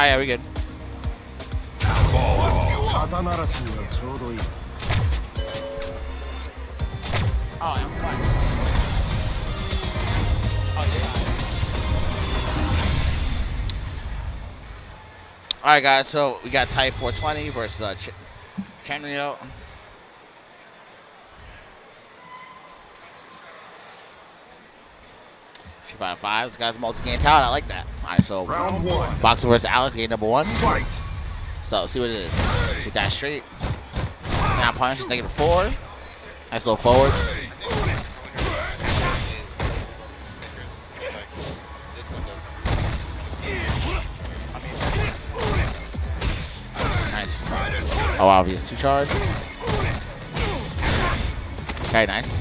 Ah, yeah, we good. Oh, I'm fine. Oh, yeah. Alright guys, so we got Type 420 versus uh, Ch Chanrio. Five five. This guy's multi-game talent. I like that. All right, so Round one. Boxer versus Alex, game number one. Fight. So let's see what it is. Get that straight. Now punch, negative four. Nice little forward. Nice. Oh, obvious two charge. Okay, nice.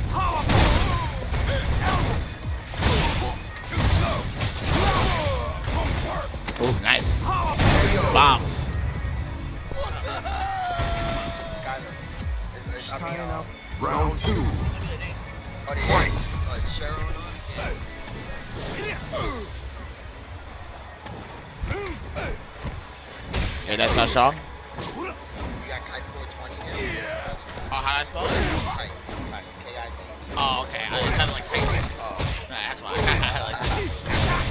Bombs. Round two. Fight. Yeah, that's not strong. You got Kite 420 here. Oh, how I spell it? Kite. Kite. K-I-T-E. Oh, okay. I just sounded like Titan. Oh. Nah, that's why. I like that.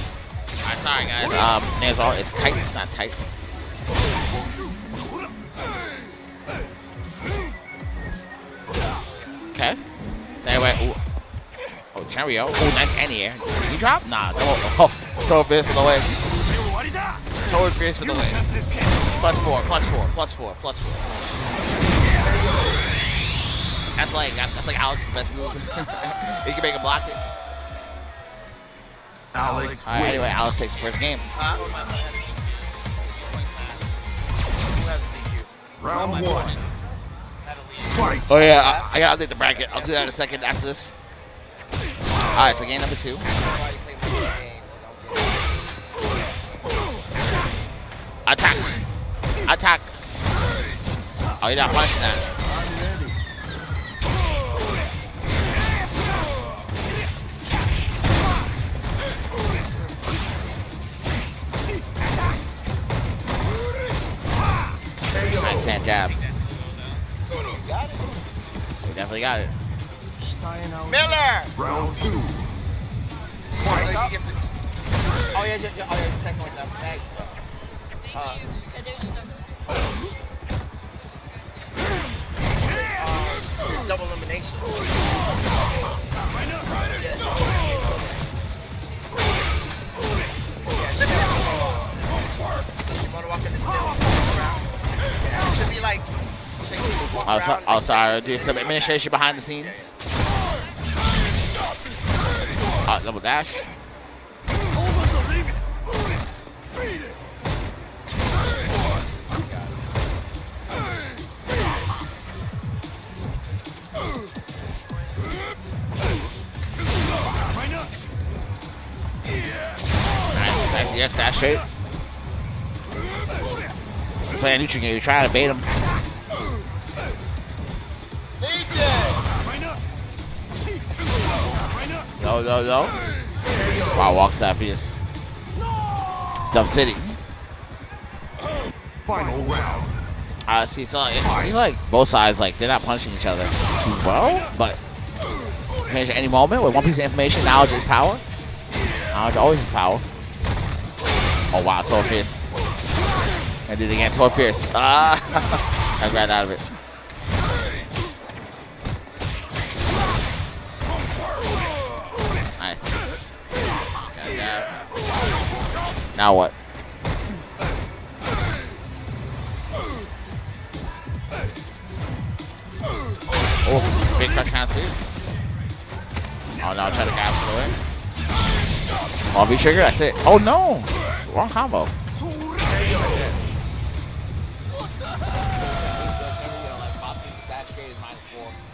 Alright, sorry guys. Um, name's wrong. It's kites, not tights. Okay. So anyway, ooh. Oh, Cheerio. Oh, nice anti-air. Did he drop? Nah. No. Oh, Toad Fist for the win. Toad Fist for the win. Plus four, plus four, plus four, plus four. That's like that's like Alex's best move. he can make a block it. Alex All right, wins. anyway, Alex takes the first game. Huh? The DQ? Round oh one. Fight. Oh yeah, I, I gotta update the bracket. I'll do that in a second after this. All right, so game number two. Why you play video games? Don't get Attack. Attack. Oh, you're not punching that. Nice stand jab. We definitely got it. Miller! Round two. Like, you get to- Oh yeah, yeah, yeah. oh yeah, check like that. Thanks. uh, double elimination. Yeah, should be like. take round, oh like, sorry. take Do some administration behind the scenes. Uh, oh, double dash. Nice, nice. Yes, dash straight. Neutral game. You're trying to bait him. No, no, no. Wow, walks obvious. Dump City. Final round. Uh, see, so like, it seems like both sides like they're not punching each other too well, but change at any moment with one piece of information. Knowledge is power. Knowledge always is power. Oh wow, Tor Did it again, Tor Fierce. Ah, I grabbed out of it. Nice. Now what? Oh, big crush count too. Oh no, try to grab it away. Oh, V trigger, that's it. Oh no! Wrong combo.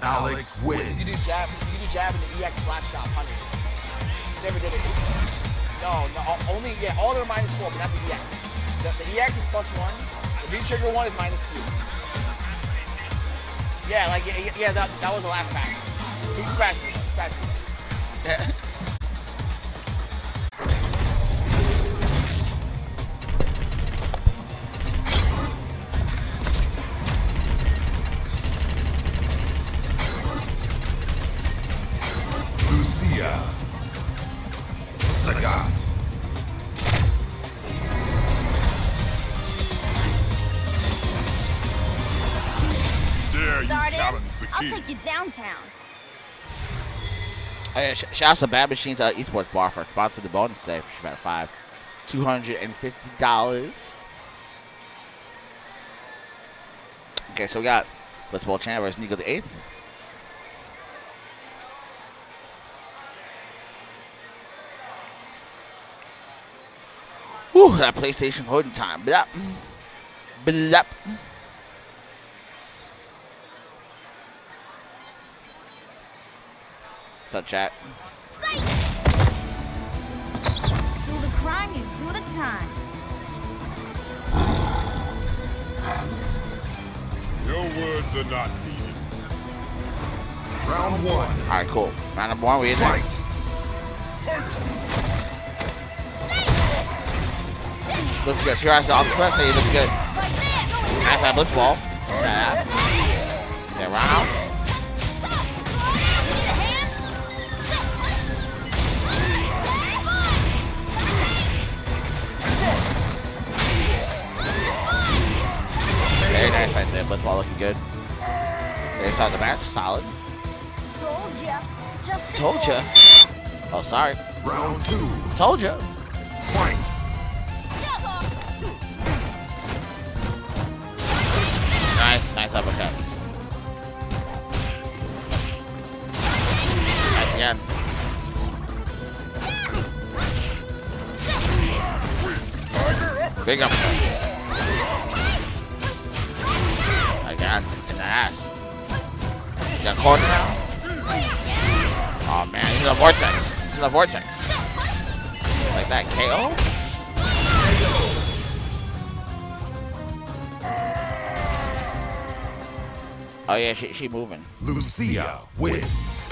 Alex wins. You do jab, you do jab and the EX Flash Chop punish. Never did it. No, no, uh, only, yeah, all are minus four, but not the EX. The, the EX is plus one, the V trigger one is minus two. Yeah, like, yeah, yeah that, that was the last pack. He scratched me, scratched me. Lucia. Oh, yeah, sh- to Bad Machines uh, Esports Bar for sponsoring the bonus today for Street Fighter 5. $250. Okay, so we got Blitzball Chan versus Nico the 8th. Whew, that PlayStation holding time. Blap. Blap. What's up, chat? Do the crime, you do the time. Your words are not needed. Round one. All right, cool. Round number one, we in there. Fight. Looks good. She rise off the press. Say it looks good. Right there, go ahead. Nice that blitz ball. Badass. Say round. Very nice right there. Blitz ball looking good. There's on the match. Solid. Told ya. Just Told ya. Oh, sorry. Round two. Told you. Fight. Nice. Nice uppercut. Nice again. Big uppercut. Ass. Got corner now? Oh man, he's in the vortex. He's in the vortex. Like that KO? Oh yeah, she, she moving. Lucia wins.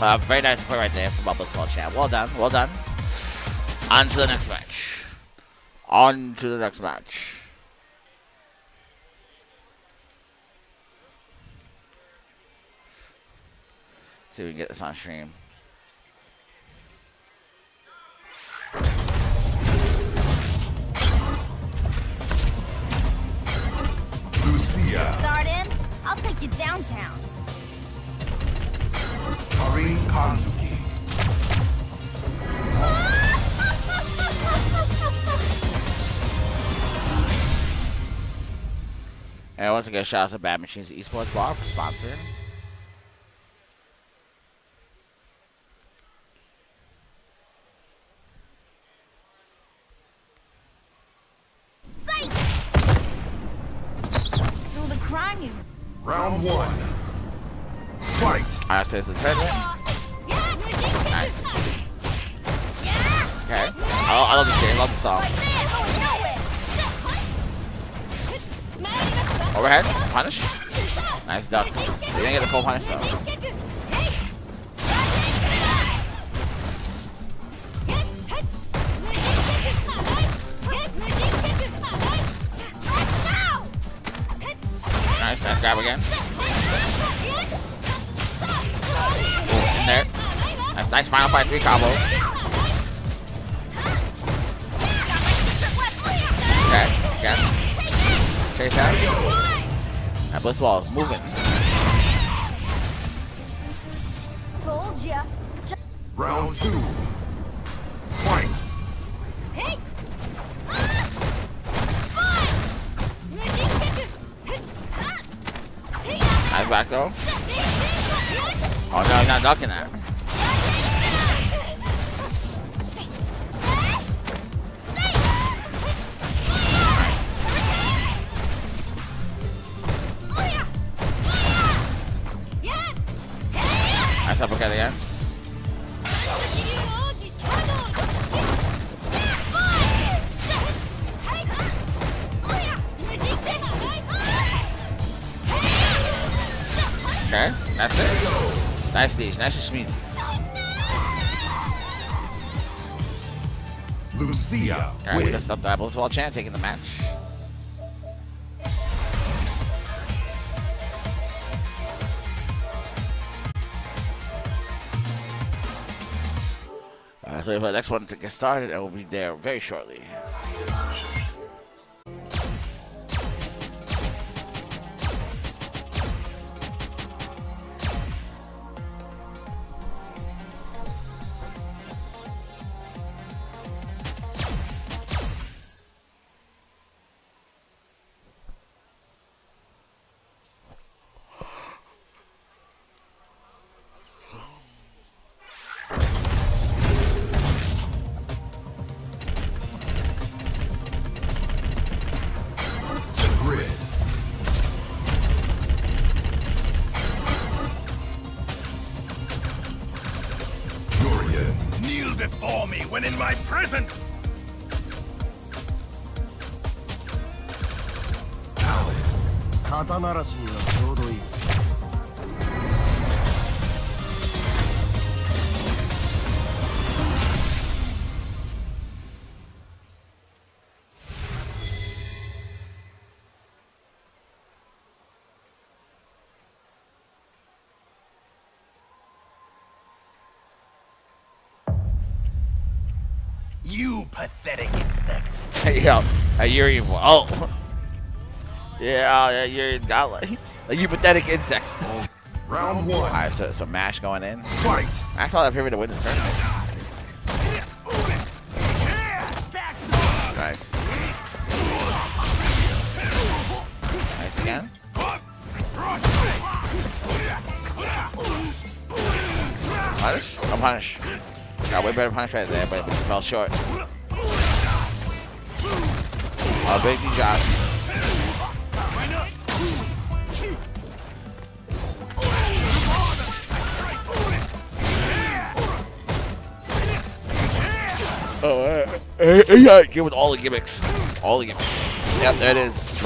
Uh, very nice play right there from Bubble Small Champ. Well done, well done. On to the next match. On to the next match. see if we can get this on stream. Lucia. Start in. I'll take you downtown. Karin Kanzuki. And once again, shout out to Bad Machines Esports Bar for sponsoring. Do the crime, you. Round one. Fight. I say it's a tournament. Nice. Okay. I, I love this game. I love the song. Overhead. Punish. Nice duck. You didn't get the full punish though. Nice. Nice grab again. Ooh, in there. Nice, nice final fight three combo. Okay. Again. Chase that. That blitz ball is moving. Told ya. Round two. Fight. Hey! Nice back though. Oh no, he's not ducking that. Okay, that's it. Nice stage, nice Schmeez. Lucia. Alright, we're gonna stop the Apples Wall Chan taking the match. Alright, so the next one to get started, I will be there very shortly. Yuri. Oh. Yeah, oh, yeah, Yuri got like, like you pathetic insects. Round one. Alright, so, so Mash going in. Fight. Mash probably have favorite to win this tournament. Nice. Nice again. Punish? No punish. Got way better punish right there, but he fell short. Oh, big D drop. Oh, uh, uh, uh, yeah, get with all the gimmicks. All the gimmicks. Yep, there it is.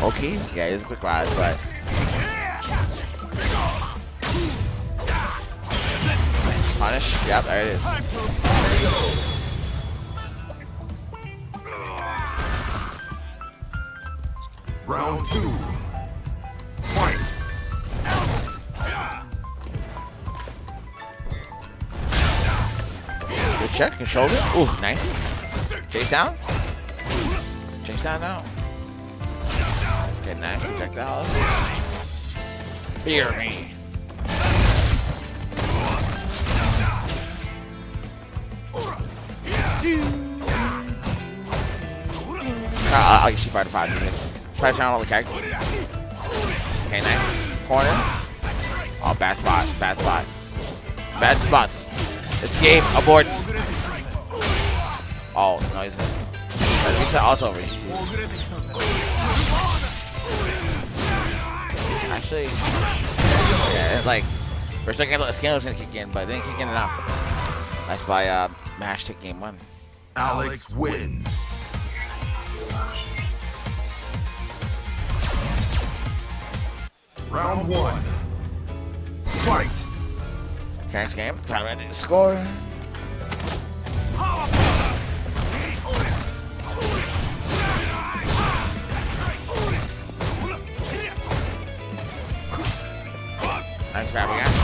Okay. Yeah, it's a quick rise, but. Punish. Yep, there it is. Good check. Good shoulder. Ooh, nice. Chase down. Chase down now. Okay, nice. Projectile. Fear me. Uh, I'll get you by the five minutes. Touch on all the characters. Okay, nice. Corner. Oh, bad spot. Bad spot. Bad spots. Escape. Aborts. Oh, no, he's not. Reset auto over. Actually, yeah, it's like, for a second the scale was gonna kick in, but it didn't kick in enough. That's by uh, Mash took game one. Alex wins. Round one. Fight. Next game, time to score. Nice grab again.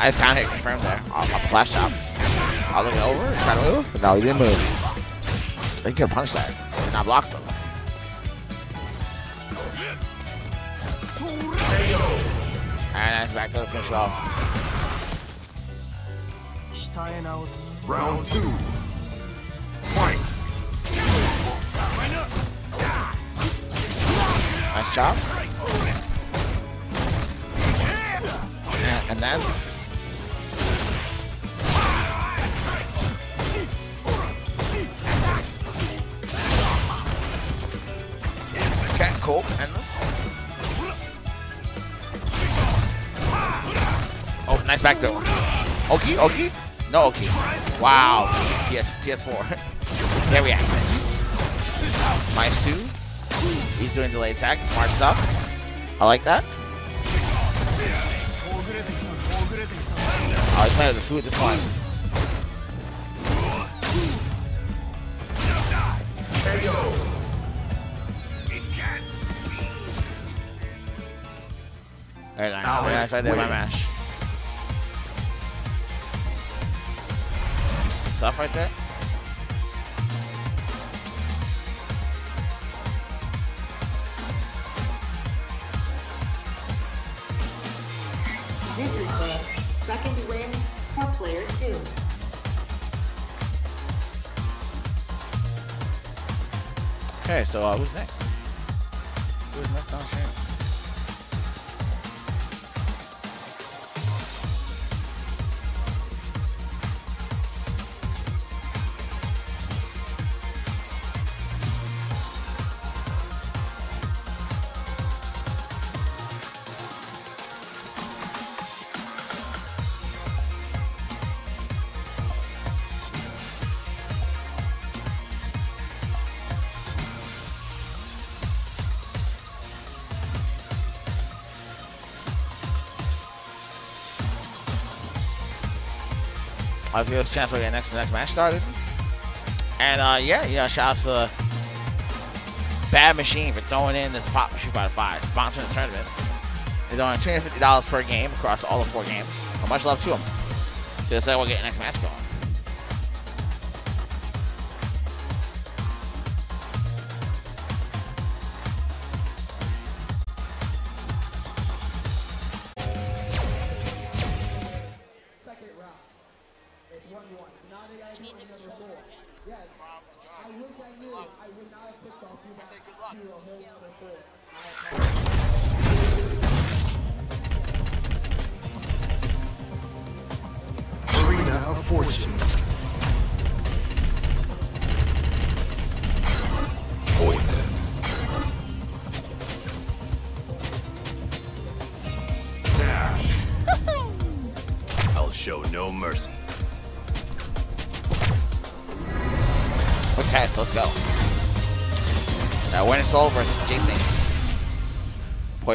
I just kind of hit confirm there. I'll, I'll flash up. All the way over, try to move. No, he didn't move. They could have punched that Did not block them. And that's back to the finish off. Round two. Fight. Nice job. And then Endless. Oh, nice back throw. Oki, Oki? No Oki. Wow. PS, PS4. there we are. Minus two. He's doing delayed attack. Smart stuff. I like that. Oh, he's playing with food this one. Very nice. Very nice right my mash. Stuff right there. This is the second win for player two. Okay, so uh, who's next? Let's give us a chance to get next the next match started. And uh, yeah, you know, shout out to Bad Machine for throwing in this pop shoot by five, sponsoring the tournament. They're doing $250 per game across all the four games. So much love to them. So let's we'll get next match going.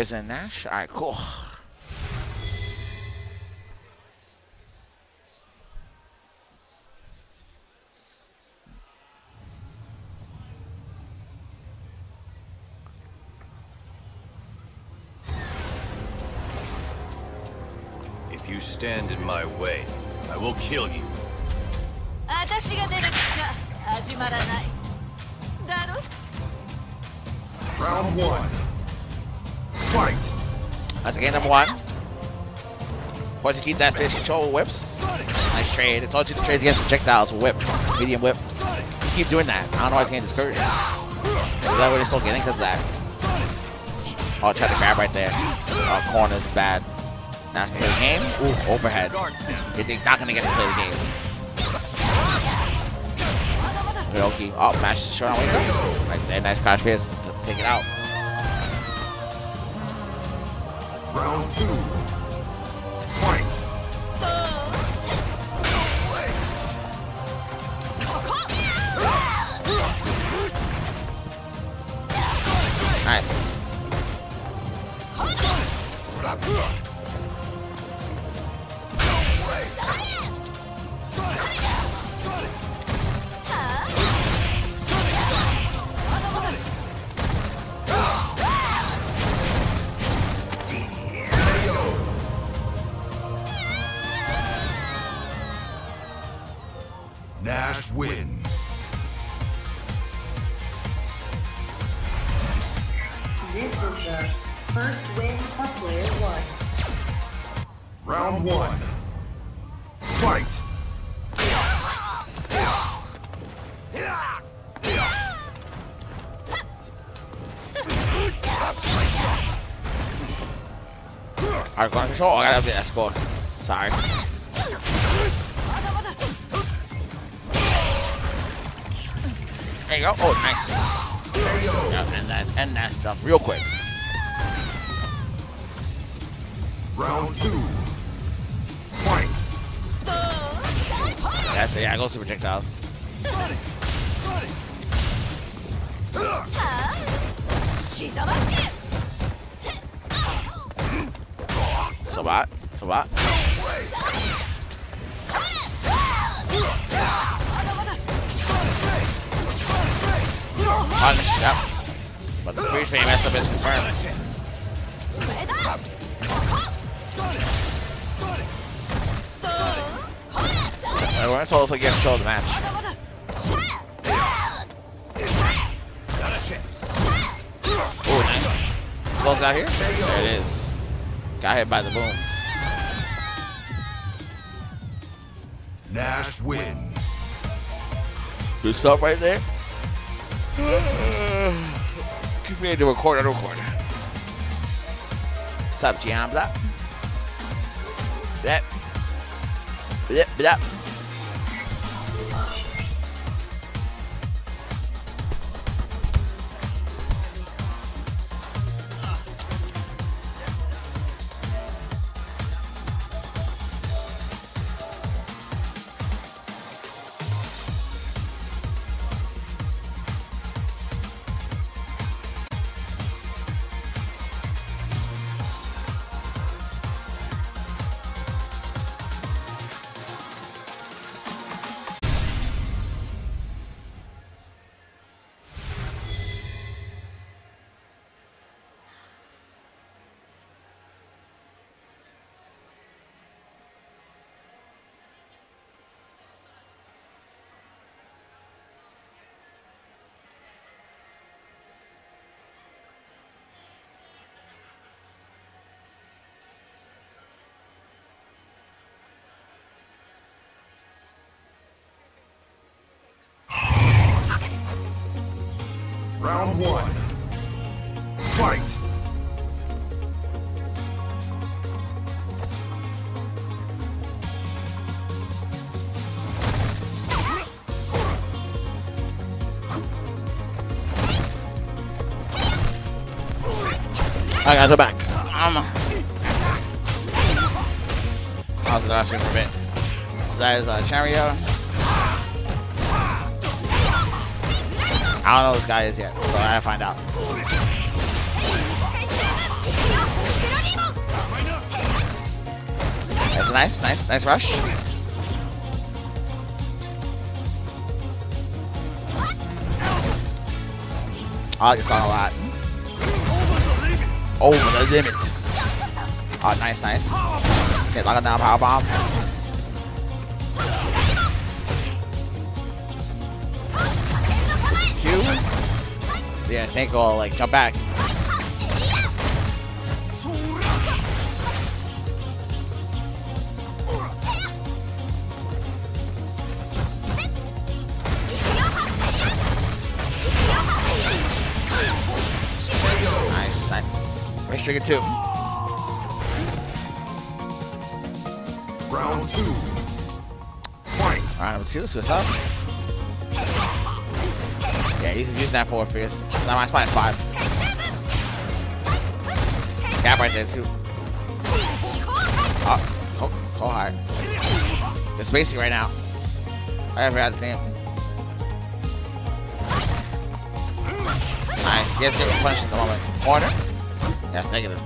Poison Nash? Alright, cool. If you stand in my way, I will kill you. Number one. Poison keep that space control whips. Nice trade. I told you to trade against projectiles whip. Medium whip. Keep doing that. I don't know why it's getting discouraged. Is that what you're still getting? Because of that. Oh, try to grab right there. Oh, corner's bad. Now it's gonna play the game. Ooh, overhead. He thinks not gonna get to play the game. Yoki. Oh, mash short on. Right there, nice crouch fist to take it out. Round two. Control. Oh, I gotta update that score. Sorry. There you go. Oh, nice. Yeah, end that, end that stuff real quick. Round two. Fight. That's it. Yeah, go super projectiles. 刻ま So what? So what? Punch, yep. But the free frame mess up is confirmed. And we're also get show the match. Oh, nice. Close out here? There it is. Got hit by the boom. Nash wins. Good stuff right there. Keep me to record on record. What's up, Gian? Blah. Blah. Blah, Chario. I don't know who this guy is yet, so I gotta find out. That's a nice, nice, nice rush. I like this song a lot. Over oh, the limit. Oh, nice, nice. Okay, lock it down, power bomb. Yeah, Snake will like jump back. Nice, nice. Race trigger two. Round two. Fight. Alright, number two, so what's up? Yeah, he's using that for fierce. Now spine is five. Gap right there too. Ah, oh, go, go hard. It's spacing right now. I forgot the name. Nice. He has different punches at the moment. Corner. That's negative.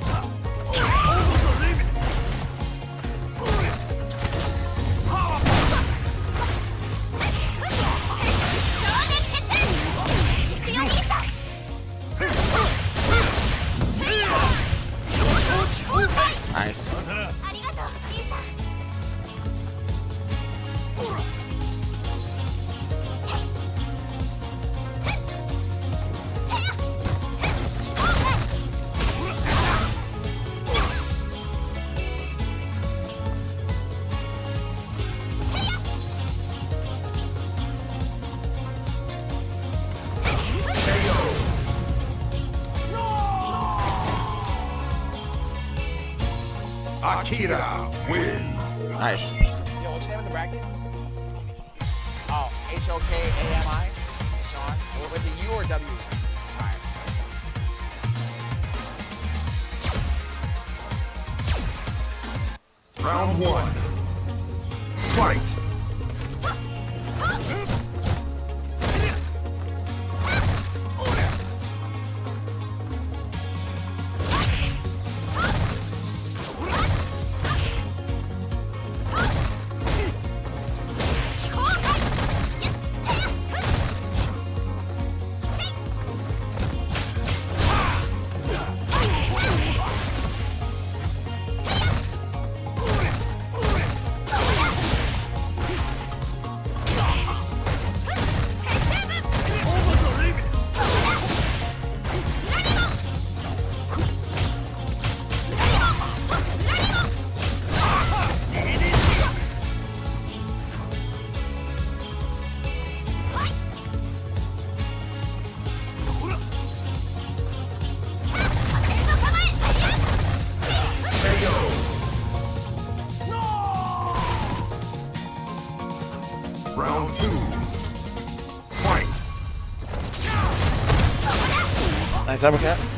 Uppercut. G2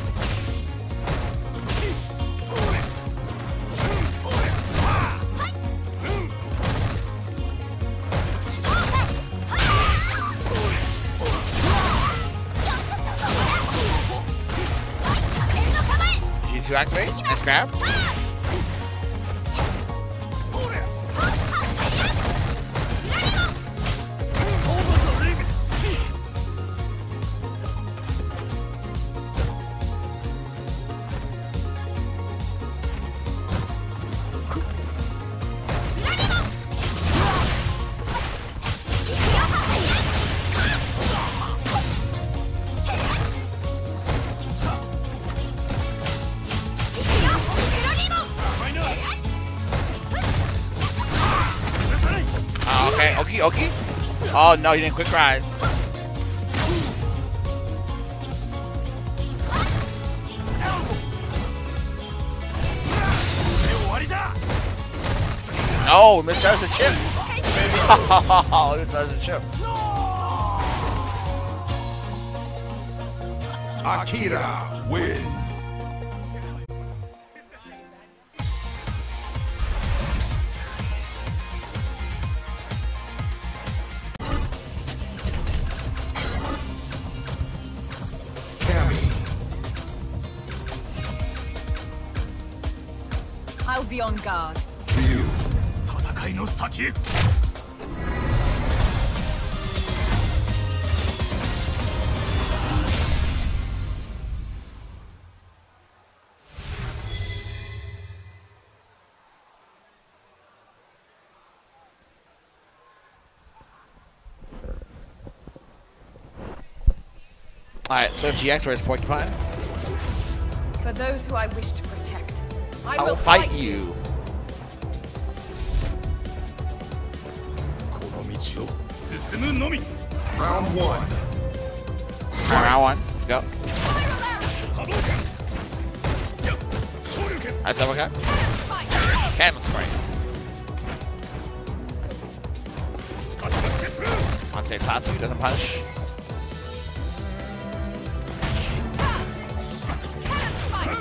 okie. Oh no, you didn't quick rise. No, mistries the chip. Oh, mistries the chip. Akira wins. on guard. Ryu. 戦いの先へ Alright, so GX versus Porcupine. For those who I wish to protect, I, I will fight you. こ Round one. Round one. Let's go. I said okay. Cannon Spike. On say Tatsu doesn't punch.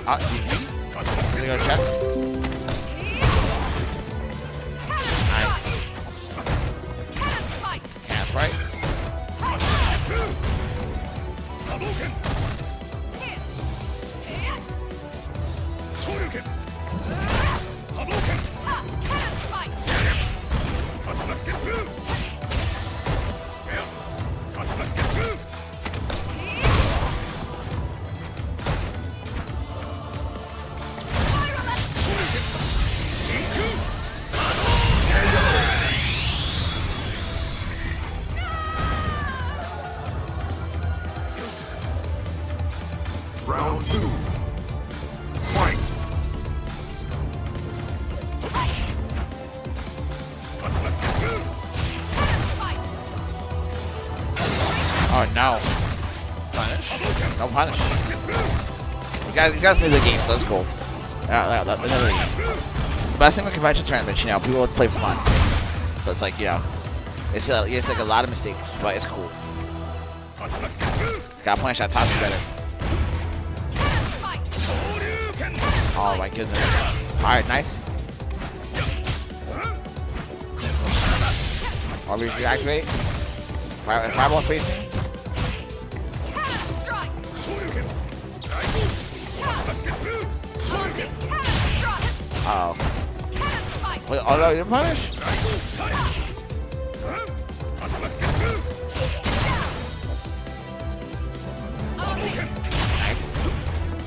Ah, GG. Really go check. guys, these guys made the game, so that's cool. Uh, that, that's another game. But I think the convention tournament, you know, people like to play for fun. So it's like, you know, it's, uh, it's like a lot of mistakes, but it's cool. It's got punish that top better. Oh my goodness. Alright, nice. RB Five Fireball spacing. Oh. Wait, oh no, you're punished? Nice.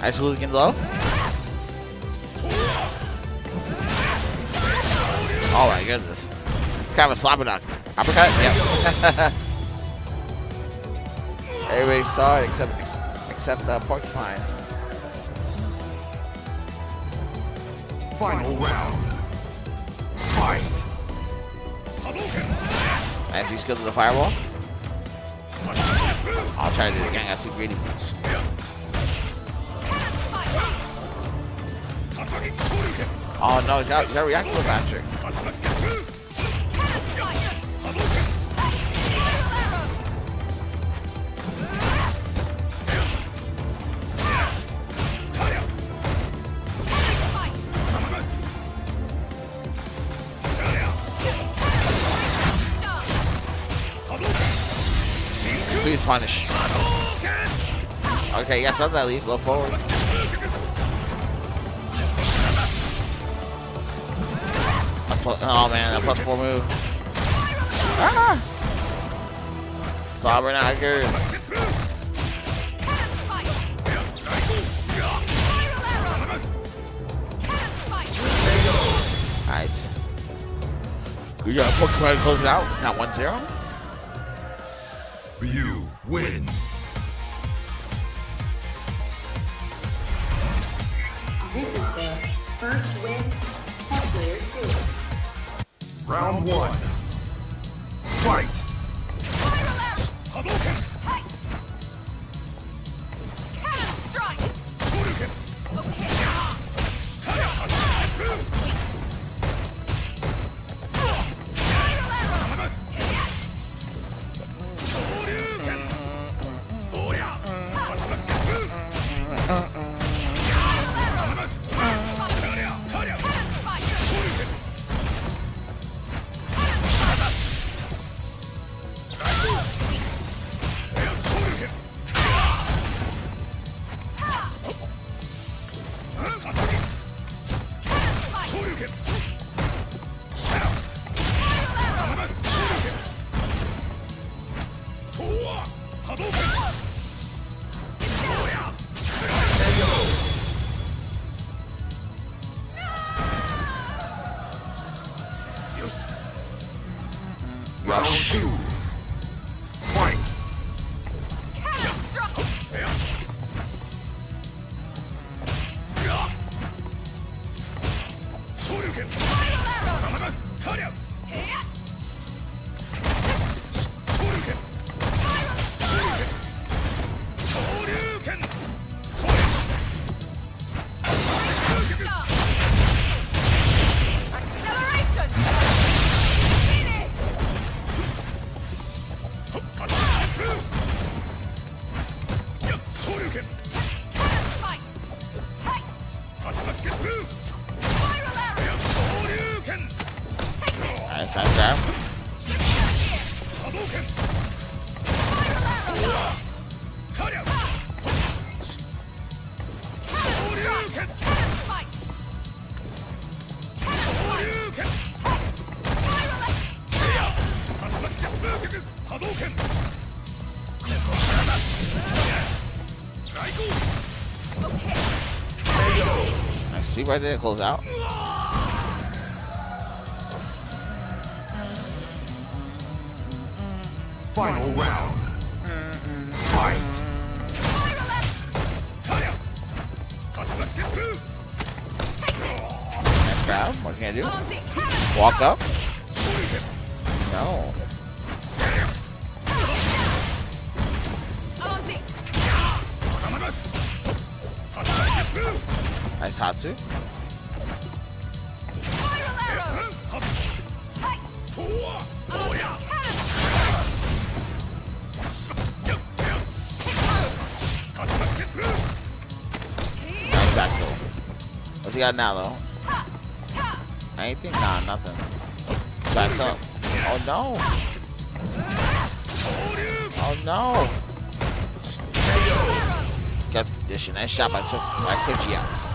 Nice hooligan blow. Oh my goodness. It's kind of a slobber knock. Uppercut? Yep. Everybody saw it except except the porcupine. Final round. Fight. I have these skills of the firewall. I'll try to do it again. I got too greedy. Oh no, he's not, he's not reacting faster. Punish. Okay, yes, something at least. Look forward. Oh man, a plus four move. Ah! Sovereign good. Nice. We got Pokemon close it out. Not 1 Right there, close out. Got now, though? Anything? Nah, nothing. Backs up. Oh, no. Oh, no. Gets condition. Nice shot by, by 50 outs.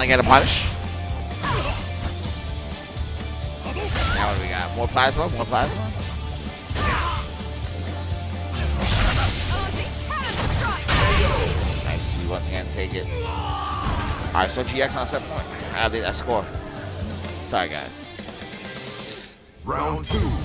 Finally get a punch. Now what do we got? More plasma? More plasma? Nice. We once again. Take it. All right, so GX on set point. I think that score. Sorry, guys. Round two.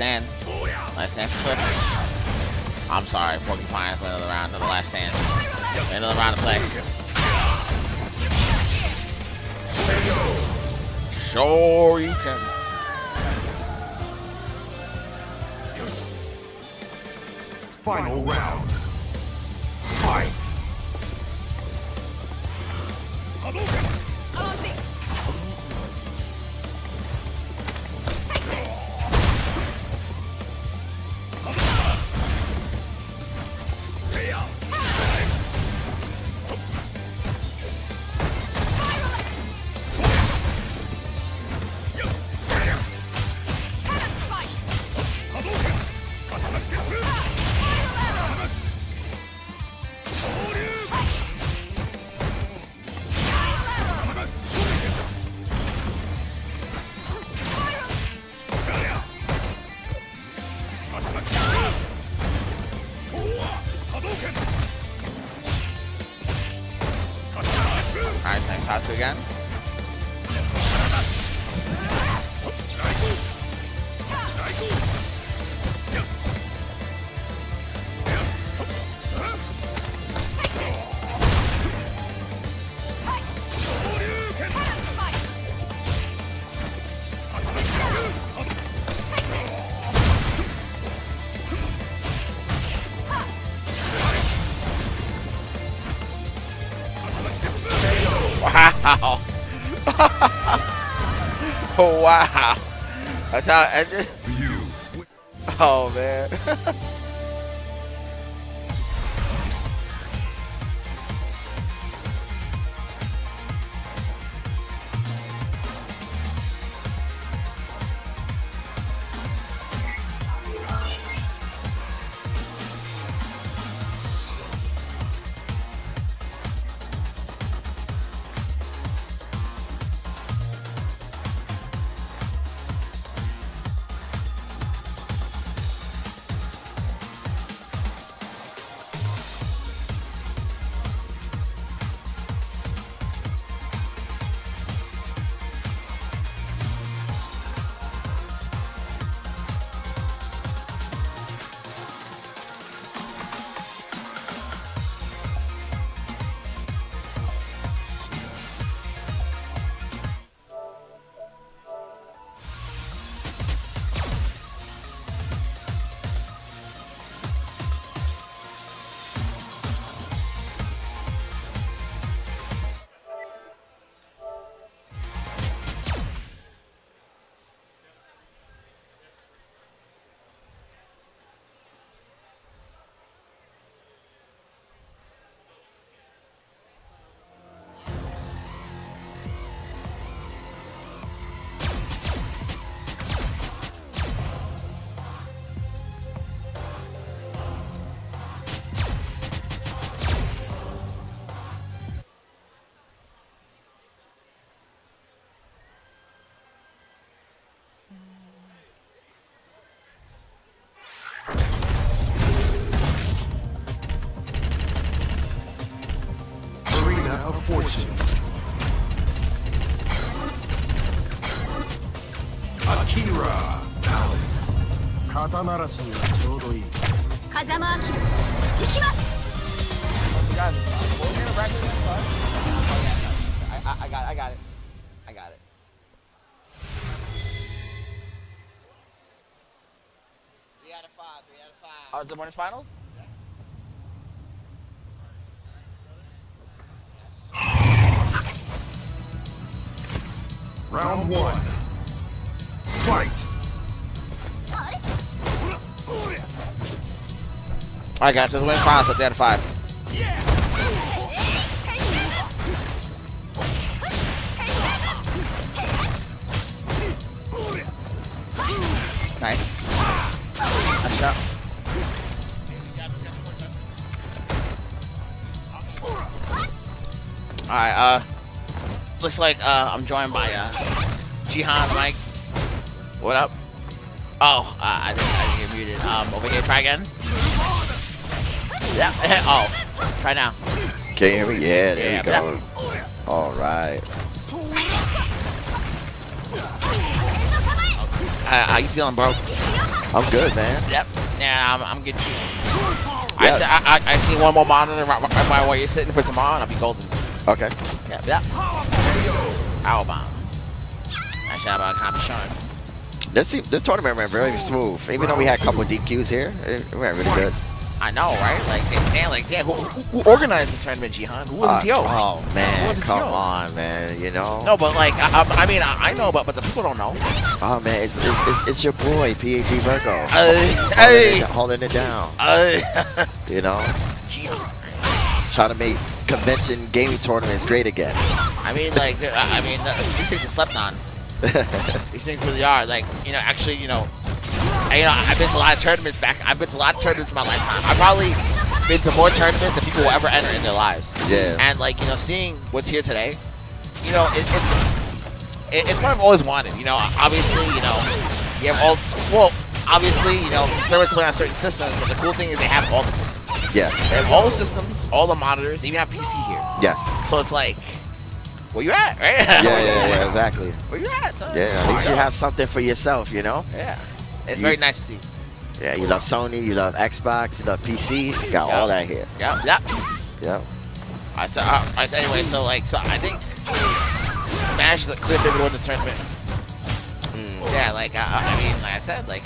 Stand. Last stand for. I'm sorry, Porcupines went another round, another last stand. Another round to play. Sure you can. Final round. That's how it ended. Oh, man. 肩慣らしにはちょうどいい風間明行きます You guys, what was your record? Sorry. Oh, yeah, I, I, I got, I got it. I got it. Three out of five. Three out of five. Oh, the winners finals? Right, guys, let's win So, with down to five. Nice. Nice shot. Alright, uh, looks like uh, I'm joined by uh, Jihan, Mike. What up? Oh, uh, I didn't, I didn't get muted. Um, over here, try again. Yeah. oh, try now. Can you hear me? Yeah, there Yeah, you go. All right. Uh, how you feeling, bro? I'm good, man. Yep. Yeah, I'm, I'm good too. Yeah. I, see- I, I, see one more monitor right, right by where you're sitting. Put some on, I'll be golden. Okay. Yep. Yep. Owl bomb. Nice job, uh, Copy Sean. This this tournament went very smooth. Even though we had a couple of DQs here, it it went really good. I know, right? Like, damn, like, damn, who, who, who organized this tournament, Jihan? Who was Uh, TO? Oh man, come TO? on, man. You know. No, but like, I, I mean, I, I know, but but the people don't know. Oh man, it's it's, it's, it's your boy PAG Virgo. Uh, holding, hey. it, holding it down. Uh, You know, Jihan. trying to make convention gaming tournaments great again. I mean, like, I, mean, these things are slept on. These things really are. Like, you know, actually, you know, I, you know, I've been to a lot of tournaments back. I've been to a lot of tournaments in my lifetime. I've probably been to more tournaments than people will ever enter in their lives. Yeah. And like, you know, seeing what's here today, you know, it, it's it, it's what I've always wanted. You know, obviously, you know, you have all. Well, obviously, you know, tournaments play on certain systems, but the cool thing is they have all the systems. yeah. They have all the systems, all the monitors. They even have PC here. Yes. So it's like, where you at, right? Yeah, yeah, yeah. Exactly. Where you at, son? Yeah. At least you have something for yourself. You know. Yeah. It's You- very nice to see. Yeah. You love Sony. You love Xbox. You love PC. You got Yeah. all that here. Yeah, yeah. Yeah. I so, uh, I so anyway, so like, so I think Smash is a clear favorite to win this tournament. Mm. Yeah, like, I, I mean, like I said, like,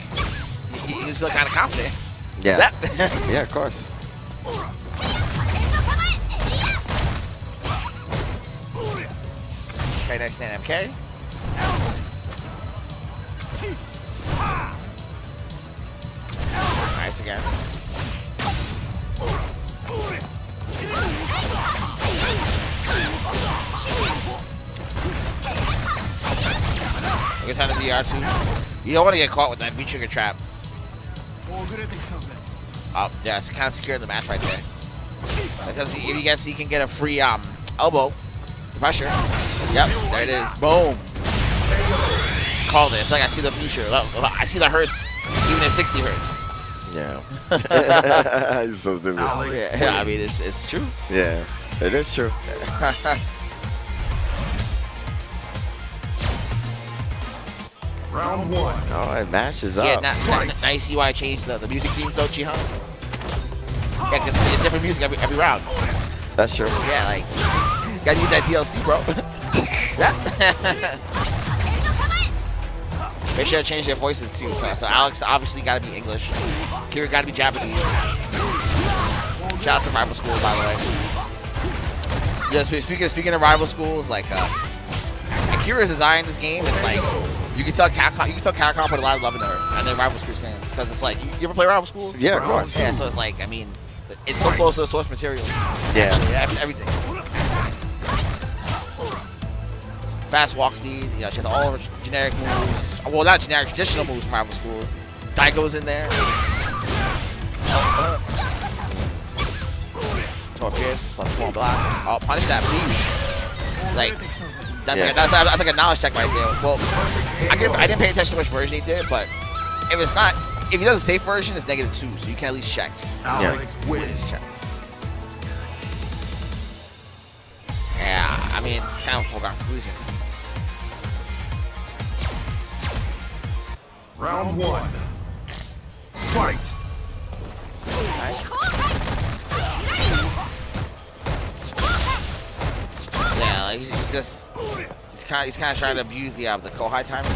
he was feeling kind of confident. Yeah. That- Yeah. Of course. okay, next stand MK. Again. Good time to DR2. You don't want to get caught with that V-trigger trap. Oh, yeah, it's kind of secure in the match right there. Because if you guys, you can get a free um elbow pressure. Yep, there it is. Boom. Called it. It's like I see the future. I see the hertz, even at 60 hertz. Yeah. You're so stupid. Yeah, yeah, I mean, it's, it's true. Yeah. It is true. Round one. All right. Match is yeah, up. now, now, now you see why I changed the, the music themes though, Jihan? Yeah, because it's different music every, every round. That's true. Yeah, like, gotta use that DLC, bro. yeah. Make sure to change their voices too. So, so Alex obviously gotta be English. Kira gotta be Japanese. Shout out to rival schools, by the way. Yeah, spe- speaking speaking of rival schools, like uh, Akira's design in this game is like you can tell Capcom you can tell Capcom put a lot of love into her and their rival schools fans because it's like you, you ever play rival schools? Yeah, of course. Yeah, so it's like I mean, it's so close to the source material. Yeah. Yeah, everything. Fast walk speed, you know, she has all her generic moves. Well, not generic, traditional moves from rival schools. Daigo's in there. Oh, Torpeus plus one block. Oh, punish that, please. Like, that's, Yeah. like a, that's, that's like a knowledge check right there. Well, I, can, I didn't pay attention to which version he did, but if it's not, if he does a safe version, it's negative two, so you can at least check. Alex wins. Check. Yeah, I mean, it's kind of a foregone conclusion. Round one. Fight. Yeah, like he's just he's kind of he's kind of trying to abuse the uh, the Kohai timing.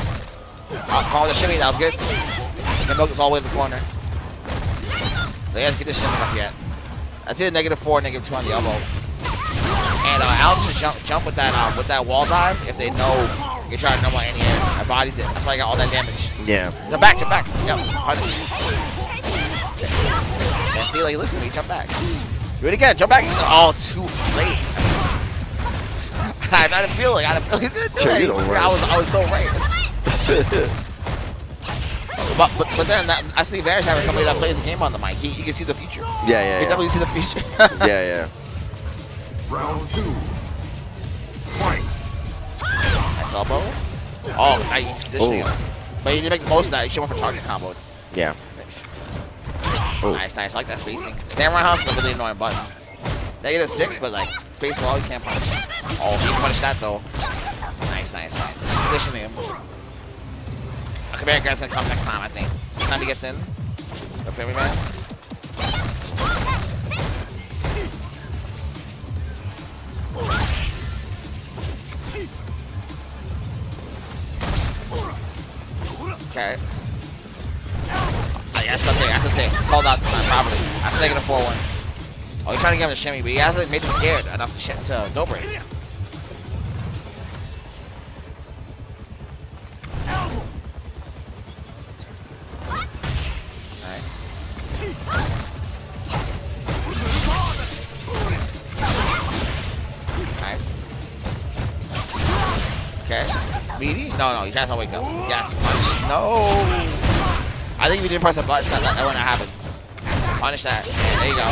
Uh, call the shimmy, that was good. Can milk this all the way to the corner. They have to get this shimmy up yet. That's it, negative four, negative two on the elbow. And uh, Alex should jump jump with that um, with that wall dive if they know you're trying to know my any air. My body's it. That's why I got all that damage. Yeah. Jump back, jump back. Yep, punish. And See, like, listen to me. Jump back. Do it again. Jump back. Oh, too late. I had a feeling. I had a feeling he's gonna do Sure, it. you. I was, I was so right. but, but, but then that, I see Vanish having somebody that plays the game on the mic. He, you can see the future. Yeah, yeah, You yeah. definitely see the future. Yeah, yeah. Round two. Elbow. Oh, nice. Conditioning Ooh. But he didn't make most of that. He should went for target combo. Yeah. Ooh. Nice, nice. I like that spacing. Stand around house is a really annoying button. Negative six, but like space wall, you can't punish. Oh, he can punish that though. Nice, nice, nice. Conditioning him. A command guy's gonna come next time, I think. Next time he gets in. The Family Man. Okay. Oh, yeah, that's thing. That's thing. Called out this time properly. That's taking a 4 1. Oh, he's trying to get him to shimmy, but he hasn't made him scared enough to, sh- to dope break. Nice. Nice. Okay. No, no, you guys don't wake up. Yes, punch. No. I think if you didn't press the button, that, that, that wouldn't happen. Punish that. There you go.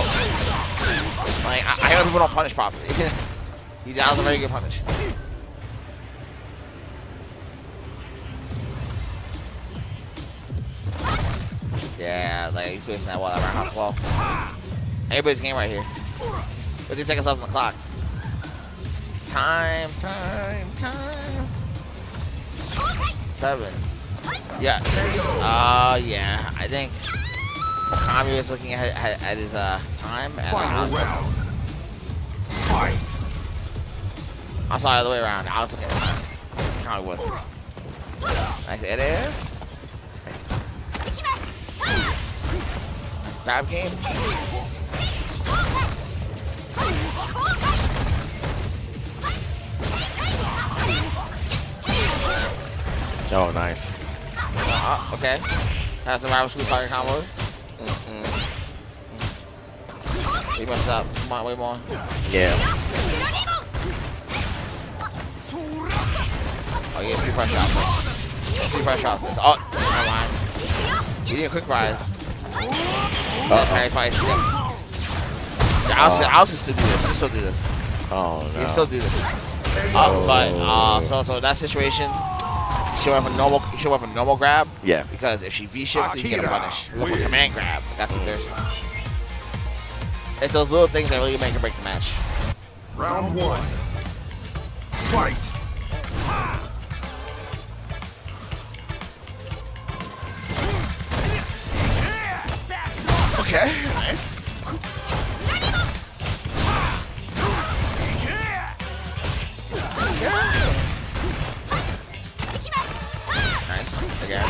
Like, I, I hear people don't punish properly. that was a very good punish. Yeah, like he's wasting that wall around house wall. Everybody's game right here. 50 seconds left on the clock. Time, time, time. Seven. Yeah. Uh, yeah. I think Kami is looking at, at, at his uh time and Final round. Fight. I'm sorry, the other way around. I was looking at time. Kami wasn't. Nice air there. Nice. Grab game. Oh, nice. Uh, okay. That's some rival school target combos. He messed up. Come on, way more. Yeah. Oh, yeah, three pressure off this. Three pressure off this. Oh, never mind. He did a quick rise. That's right, twice. Yeah. Yeah, I'll, I'll still do this. I can still do this. Oh, You no. can still do this. Oh, but uh, so so that situation, she went for normal. She went for normal grab Yeah. because if she V shift, ah, you get a punish. You go for command grab. That's what there's. It's those little things that really make or break the match. Round one. Fight. Okay, nice. Again.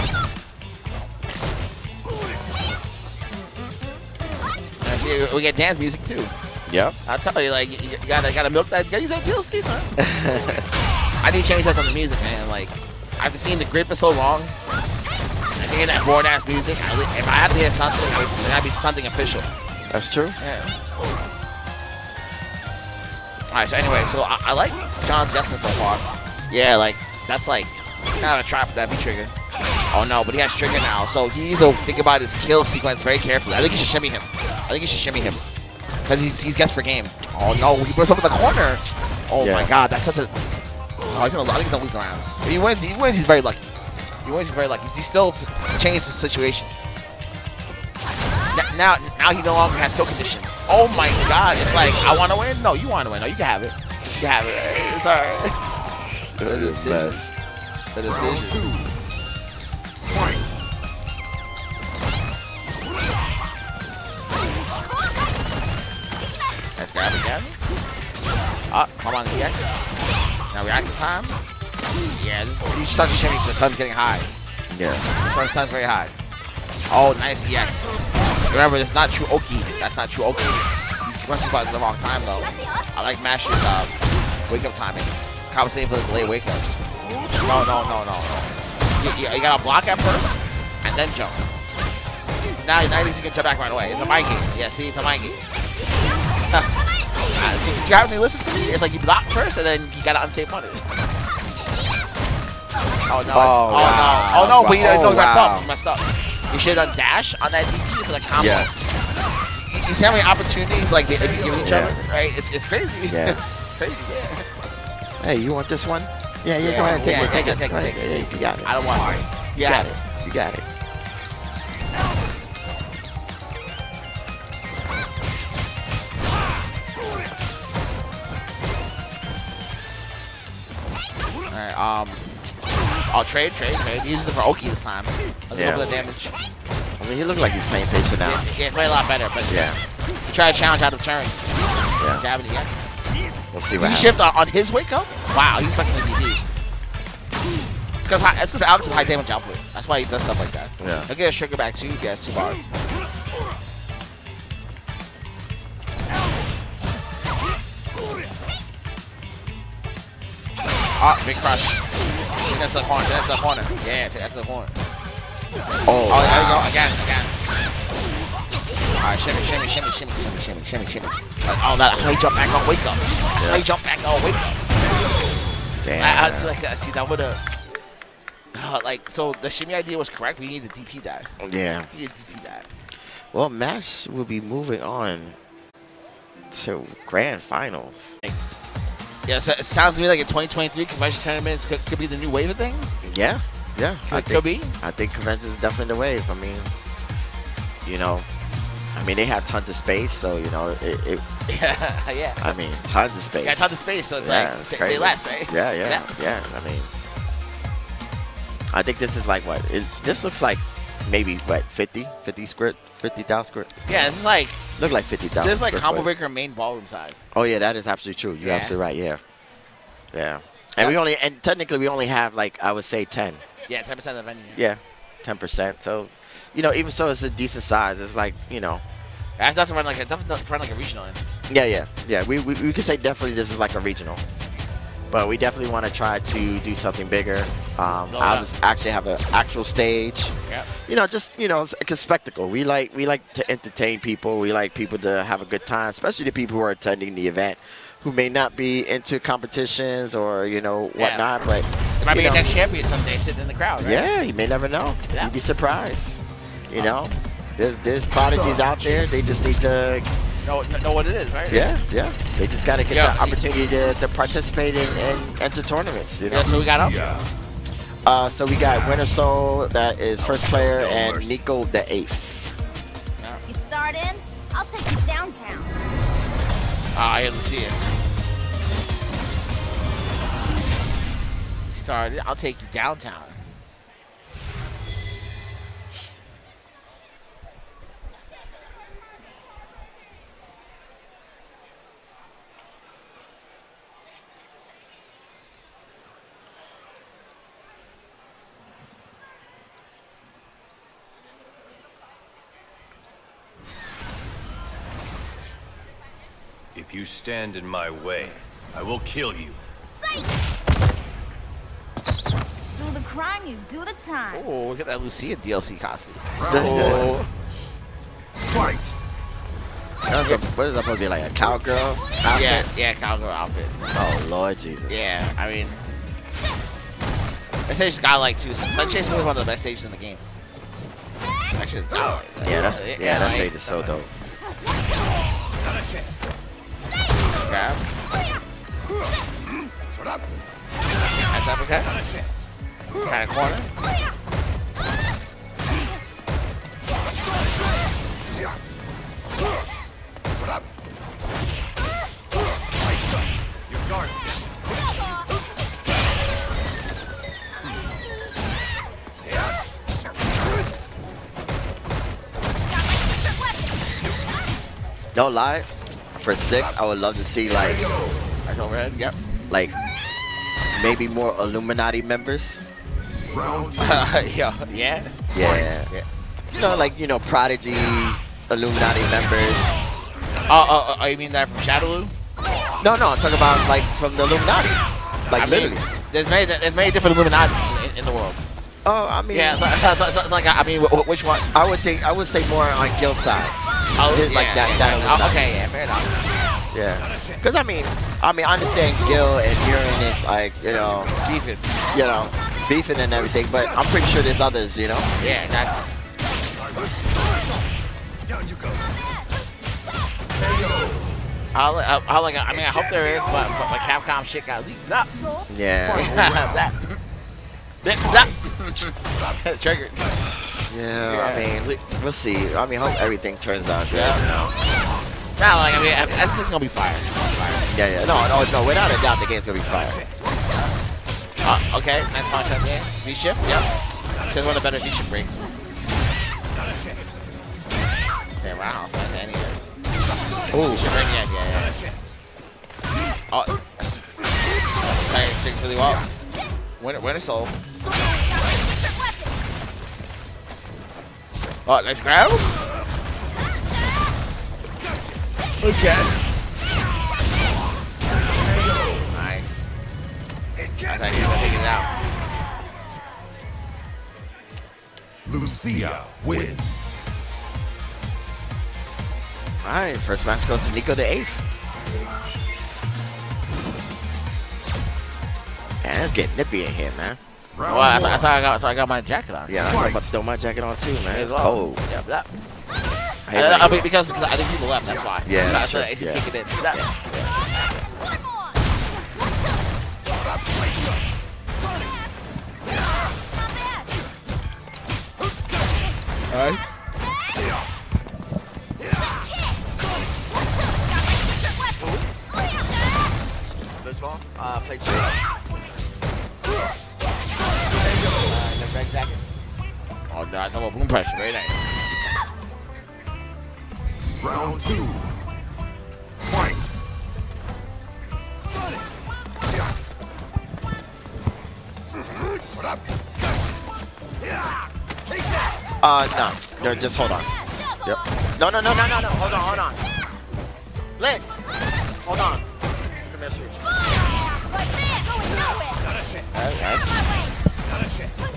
See, we get dance music too. Yep. I'll tell you, like, you, you gotta, gotta milk that. Use that DLC, son. I need to change that on the music, man. Like, after seeing the grid for so long, and hearing that bored ass music, I, if I have to hear something, it's gotta be something official. That's true. Yeah. Alright, so anyway, so I, I like John's adjustment so far. Yeah, like, that's like, kind of a trap for that V-trigger. Oh no, but he has trigger now, so he needs to uh, think about his kill sequence very carefully. I think you should shimmy him. I think you should shimmy him. Because he's, he's guessed for game. Oh no, he puts up in the corner. Oh Yeah. my god, that's such a... Oh, he's gonna, I think he's gonna lose around. If he wins, he wins, he's very lucky. He wins, he's very lucky. He still changed the situation. N- Now, now he no longer has kill condition. Oh my god, it's like, I want to win? No, you want to win. No, you can have it. You can have it. It's alright. At decision. mess. The decision. Let's grab again. Ah, come on, EX. Now reaction time. Yeah, this, you start to shimmy so the sun's getting high. Yeah. The sun's very high. Oh, nice EX. Remember, it's not true Oki. That's not true Oki. He's pressing buttons at the wrong time, though. I like Master's uh, wake-up timing. Compensating for the delayed wake-up. No, no, no, no, no. You, you, you gotta block at first, and then jump. now, now he can jump back right away. It's a mind game. Yeah, see, it's a mind game. uh, see, see how when he listens to me? It's like you block first, and then you gotta unsafe punish. Oh no! Oh, Oh, wow. no! Oh no! But you, Oh, no, you messed wow. up. You messed up. You should have done dash on that DP for the combo. Yeah. You, you see how many opportunities like they, they giving each Yeah. other, right? It's, it's crazy. Yeah. crazy. Yeah. Hey, you want this one? Yeah, yeah, Yeah, go ahead, take it, take it. take it, take it. You got it. I don't want it. You got it. You got it. All right. Um. I'll trade, trade, trade. He uses it for Oki this time. Let's Yeah. go for the damage. I mean, he looked like he's playing patient now. Yeah, yeah, play a lot better, but Yeah. you try to challenge out of turn. Yeah. Jab it again. We'll see what he happens. shift on, on his wake up? Wow, he's fucking DP. Because it's because Alex is high damage output. That's why he does stuff like that. Yeah. He'll get a sugar back too. Too hard. Oh, big crush. That's the corner. That's the corner. Yeah, that's the corner. Oh, Oh, there you go. Again, again. All right, shimmy, shimmy, shimmy, shimmy, shimmy, shimmy, shimmy, shimmy. Like, oh, that's why he jumped back on wake up. That's why he jumped back on wake up. Damn. I, I see, like, I see that would have. Uh, like, so the shimmy idea was correct. We need to DP that. yeah. We need to DP that. Well, Mash will be moving on to grand finals. Yeah, so it sounds to me like in 2023 convention tournaments could, could be the new wave of thing. Yeah, yeah. I Could, could be. I think convention is definitely the wave. I mean, you know, I mean they have tons of space, so you know, it. it Yeah, yeah. I mean, tons of space. Got tons of space, so it's yeah, like it's say, say less, right? Yeah, yeah, yeah, I mean, I think this is like what? It, this looks like maybe what 50, 50 square, 50,000 square. Yeah, this is like Look like 50,000. this is like combo breaker main ballroom size. Oh yeah, that is absolutely true. You're Yeah. absolutely right. Yeah, yeah. And we only and technically we only have like I would say 10. Yeah, 10% of the venue. Yeah, 10 percent. So, you know, even so, it's a decent size. It's like you know, That's to run like a to run like a regional. Yeah, yeah, yeah. We we, we could say definitely this is like a regional. But we definitely want to try to do something bigger. Um, No I was actually have an actual stage. You know, just you know, it's like a spectacle. We like we like to entertain people. We like people to have a good time, especially the people who are attending the event, who may not be into competitions or you know Yeah. whatnot. But It might be know, next champion someday sitting in the crowd, right? yeah, you may never know. Yeah. You'd be surprised. You know, there's there's prodigies out there. They just need to Know, know what it is, right? yeah yeah. They just got to get Yeah. the opportunity to, to participate in and enter tournaments. You know. Yeah, so we got up. Yeah. Uh, so we got Winter Soul that is first player and Nico the eighth. You start in, I'll take you downtown. Ah, I didn't see it. Started. I'll take you downtown. You stand in my way, I will kill you. Do the crime, you do the time. Oh, look at that Lucia DLC costume. Oh. Fight. That's a, what is that supposed to be like a cowgirl? outfit? Yeah, yeah, cowgirl outfit. Oh Lord Jesus. Yeah, I mean, that stage got like two. Sun Chase was one of the best stages in the game. Actually, it's godlike. Yeah, that's yeah, that like, shade is so dope. Grab. Nice uppercut. Kind of corner. Don't lie. For six, I would love to see like Right overhead. Yep. like maybe more Illuminati members. Round yeah. Yeah. Yeah. Yeah. You know, like you know, Prodigy, Illuminati members. Oh, oh, oh, you mean that from Shadaloo? No, no, I'm talking about like from the Illuminati. Like I mean, literally. there's many, there's many different Illuminati in, in the world. Oh, I mean, Yeah, so, so, so, it's like I mean, wh- wh- which one? I would think I would say more on Gill's side. Oh, It's like that- yeah, that yeah. Oh, okay, yeah, fair enough. Yeah, because I mean, I mean, I understand Gill and Urien is like you know, beefing, you know, beefing and everything, but I'm pretty sure there's others, you know. Yeah, exactly. Down you go. I, I, I like. I mean, I hope there is, but but my Capcom shit got leaked up. Yeah, that. That. that. Triggered. yeah. I mean, we, we'll see. I mean, hope everything turns out good. Yeah. Nah, like I mean, I- that's just gonna be fire. Fire. Yeah, yeah. No, no, no. Without a doubt, the game's gonna be fire. Uh, okay, nice punch up there. V shift. Yep. She's one of the better V shift breaks. Damn, roundhouse. That's any. Ooh, V shift break. Yeah, yeah, yeah. Oh. Sorry, triggered really well. Winner, winner soul. Oh, nice grab. Okay. Nice. How you're gonna take it out. Lucia wins. all right. First match goes to Nico the eighth. Man, it's getting nippy in here, man. Round Well, I, I, saw I got, so I got my jacket on. Yeah, I was about to throw my jacket on too, man. It's well. cold. Yeah, that. I hate I, when I mean, because, because I think people left. That's why. Yeah, That's sure, why AC's yeah. kicking in. That, One more. Not bad. Uh, play two. red jacket. Oh, no, double boom pressure. Very nice. Round two. Fight. Uh, no. No, just hold on. Yep. No, no, no, no, no, no. Hold on, hold on. Blitz. Hold on. Come here, Switch. Right there.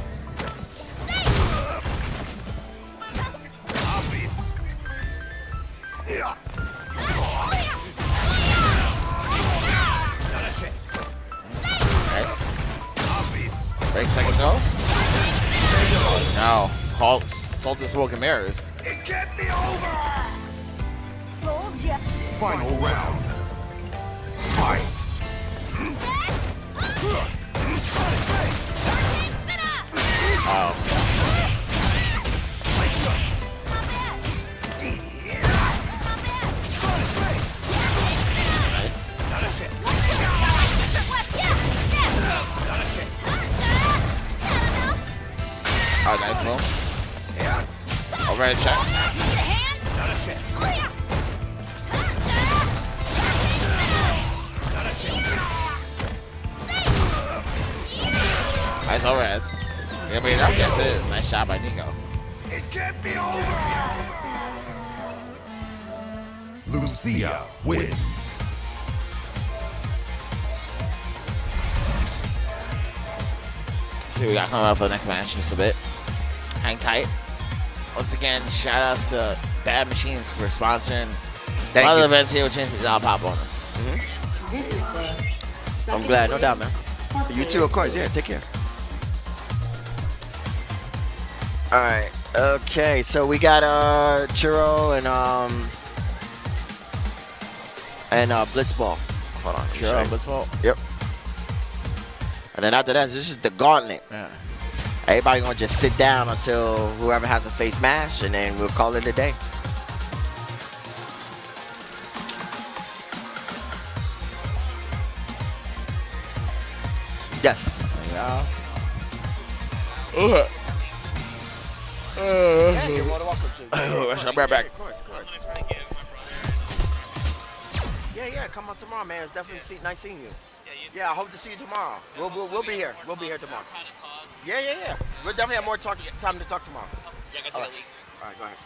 Nice. Second throw. No. Call, sold the smoke and mirrors. It can't be over. Told ya. Final round. Fight. Oh. Oh, nice move. Yeah. Overhead check. Nice overhead. Yeah, but that guess it is. Nice shot by Nico. It can't be over. Lucia wins. See what we got coming up for the next match in just a bit. Hang tight. Once again, shout outs to Bad Machines for sponsoring Thank a lot you. of events here with Change All Pop Bonus. This is the I'm glad, no doubt, man. You too, of course. Yeah, take care. All right. Okay, so we got uh Churro and um and uh Blitzball. Hold on. Sure, Sure. Blitzball. Yep. And then after that, this is the gauntlet. Yeah. Everybody gonna just sit down until whoever has a face mash, and then we'll call it a day. Yes. Yeah. Uh. Uh. Yeah, you're more than welcome to. Right back. Of course, of course. Yeah, yeah, come on tomorrow, man. It's definitely see, nice seeing you. Yeah, I hope to see you tomorrow. We'll, we'll, we'll be here. We'll be here tomorrow. Yeah, yeah, yeah. We'll definitely have more talk, time to talk tomorrow. Yeah, got All right. All right, go ahead.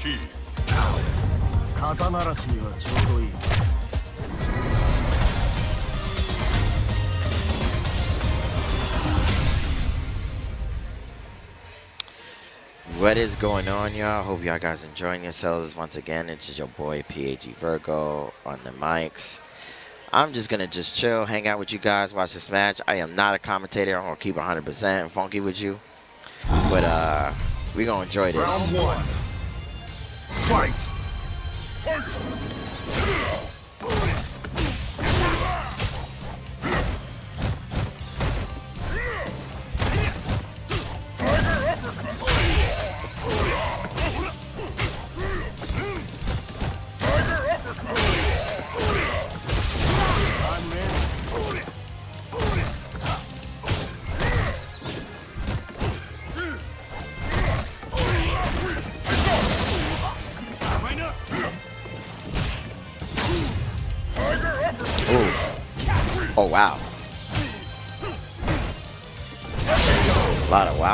challenge the king? 肩慣らしにはちょうどいい What is going on, y'all? Hope y'all guys enjoying yourselves once again. It's just your boy PAG Virgo on the mics. I'm just gonna just chill, hang out with you guys, watch this match. I am not a commentator. I'm gonna keep 100% funky with you, but uh, we gonna enjoy this. Round one. Fight. Ooh.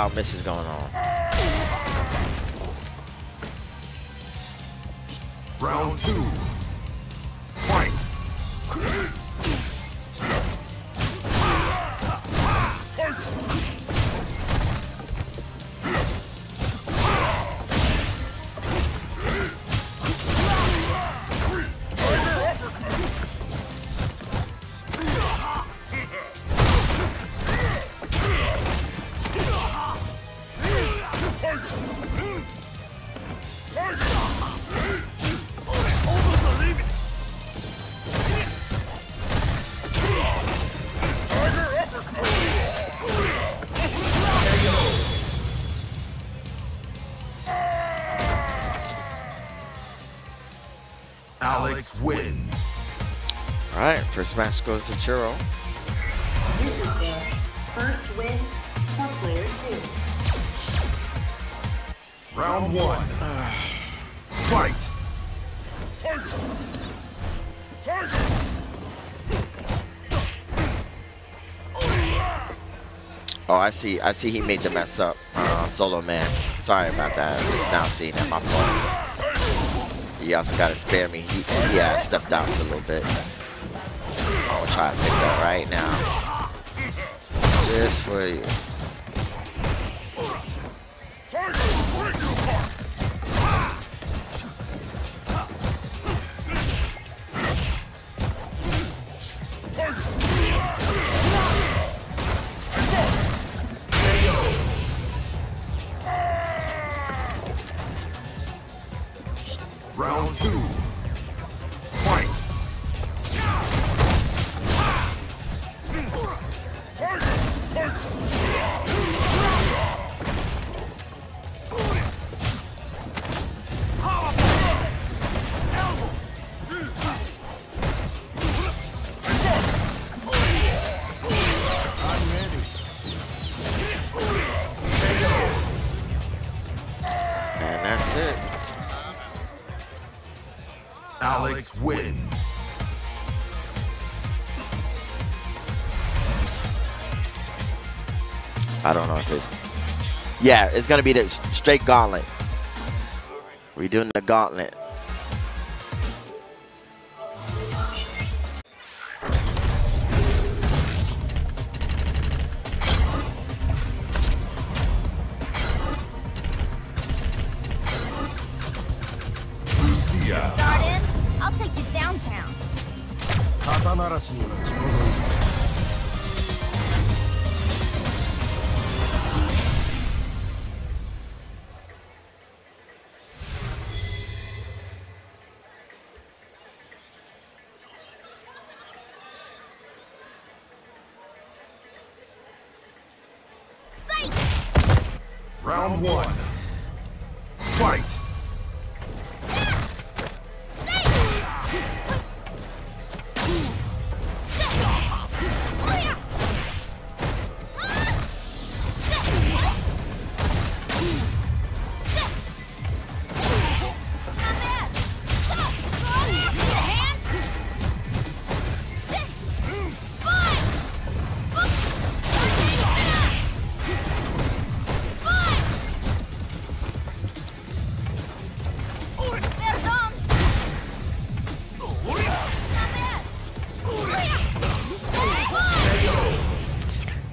Wild misses going on. Round two. Alex wins. All right, first match goes to Churro. This is their first win for player two. Round one. Fight. Oh, I see. I see. He made the mess up. Uh, Solo man. Sorry about that. Just now seeing that. My fault. He also got to spare me. He, he uh, stepped out a little bit. I'll try to fix that right now. Just for you. Yeah, it's gonna be the straight gauntlet. We're doing the gauntlet.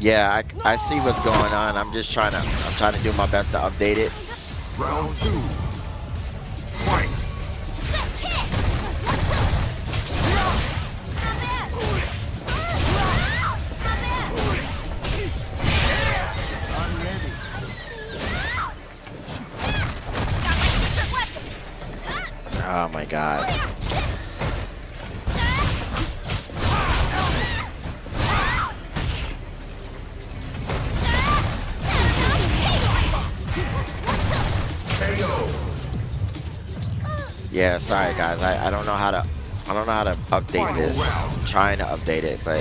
Yeah, I, I see what's going on. I'm just trying to I'm trying to do my best to update it. Round two. Sorry guys. I, I don't know how to I don't know how to update this. I'm trying to update it, but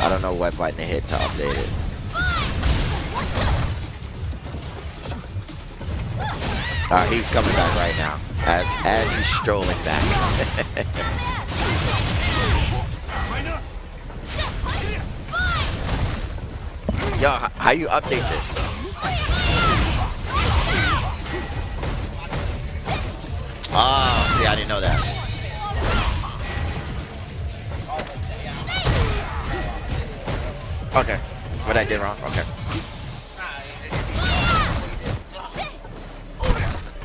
I don't know what button to hit to update it. Uh, he's coming back right now. As as he's strolling back. Yo, how you update this? I didn't know that. Okay, what I did wrong. Okay.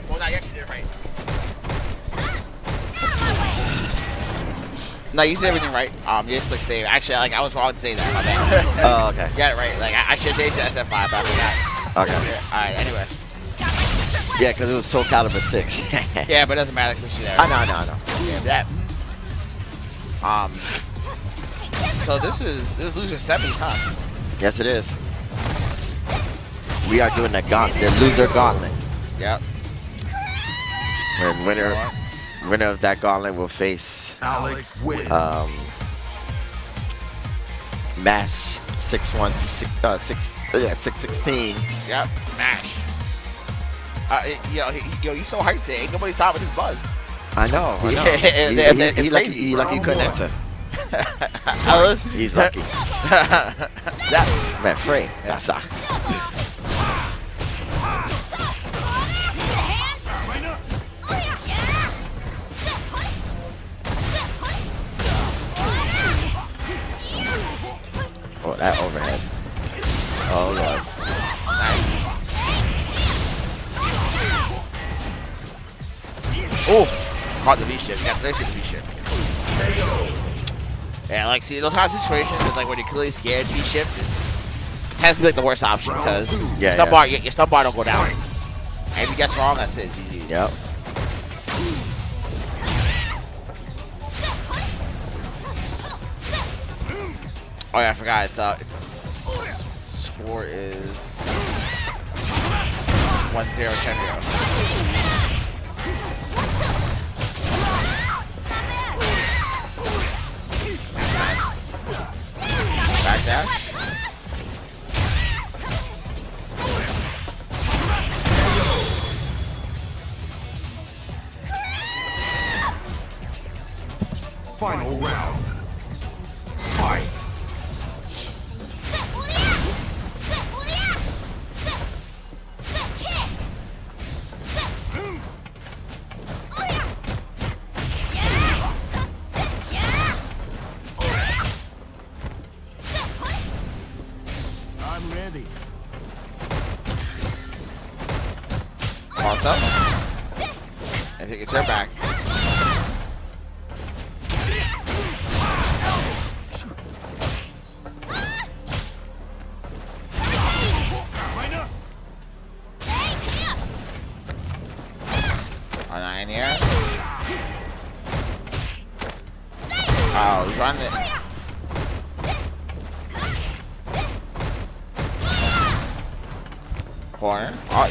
Well, not yet. Did right. No, you said everything right. Um, you just click save. Actually, like I was wrong to say that. My bad. Oh, okay. It right. Like I, I should change to SF5, but I forgot. Okay. Yeah, All right. Anyway. Yeah, because it was Soul Calibur 6. Yeah, but it doesn't matter since you're there. I know, I know, I know. Yeah, that. Um. So this is this is loser semis, huh? Yes, it is. We are doing the gaunt, the loser gauntlet. Yep. And winner, winner of that gauntlet will face Alex wins. um, Mash six one six uh, six yeah six sixteen. Yep. Mash. Uh, yo, he, yo, he's so hyped today. Ain't nobody stopping his buzz. I know, I know. Yeah, He- he, he, lucky, he lucky couldn't enter. He's lucky. that, Man, free. I'm the V shift. Yeah, there's the V shift. Yeah, like see those kind of situations, it's like when you're clearly scared, V shift is tends to be like the worst option because Yeah, your stun yeah. bar, your, your stun bar don't go down. And if you guess wrong, that's it. GG. Yep. Oh yeah, I forgot. It's uh, score is one zero Chenryu. Back dash. Final round.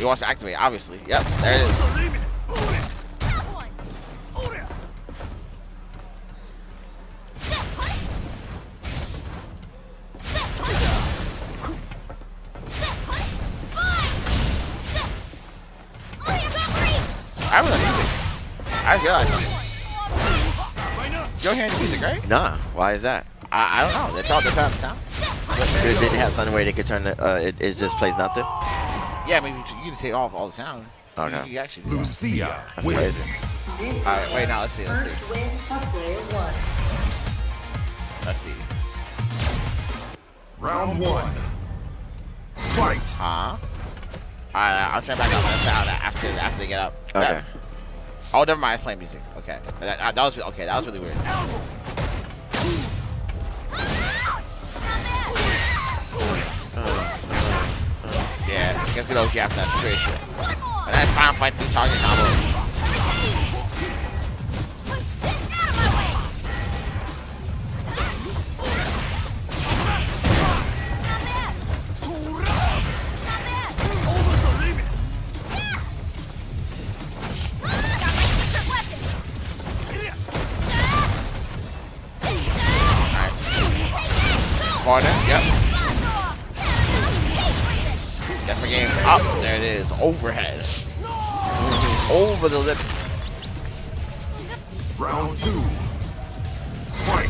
Wants to activate, obviously. Yep, there it is. I the music. I realized. You don't hear any music, right? Nah. Why is that? I, I don't know. That's all that's how the sound. It didn't have something where they could turn it. Uh, it, it just plays nothing. Yeah, maybe you can take off all the sound. Okay. You, you actually do that. Lucia That's wins. crazy. Alright, wait, now let's see, let's first see. win for player one. Let's see. Round one. Fight. Huh? Alright, I'll turn back up. Let's out after after they get up. Okay. That- oh, never mind. It's playing music. Okay. That, that was okay. That was really weird. We don't that situation. And that's fine fight three target combo. Over the lip. Round two. Fight.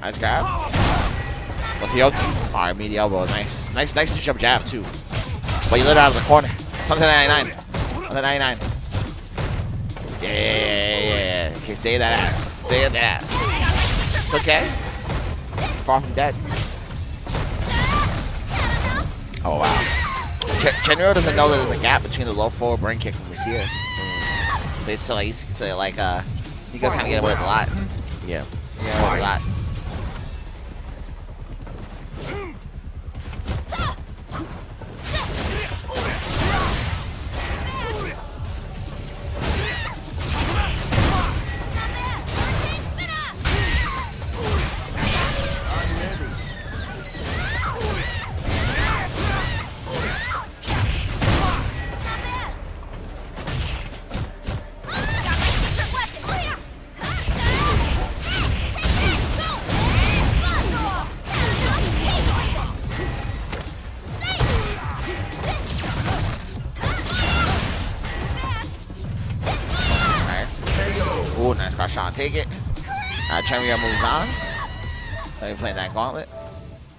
Nice grab. What's the elbow? Alright, meaty elbow. Nice. Nice, nice jump jab, too. But you let it out of the corner. Something 99. Something 99. Yeah, yeah, yeah, yeah, yeah. Okay, stay in that ass. Stay in that ass. It's okay. Far from dead. Oh, wow. Ch Chenro doesn't know that there's a gap between the low forward brain kick from Lucia. So he's still like, he's still like, uh, he can kind of get away with a lot. Yeah. Yeah, a lot. Gauntlet.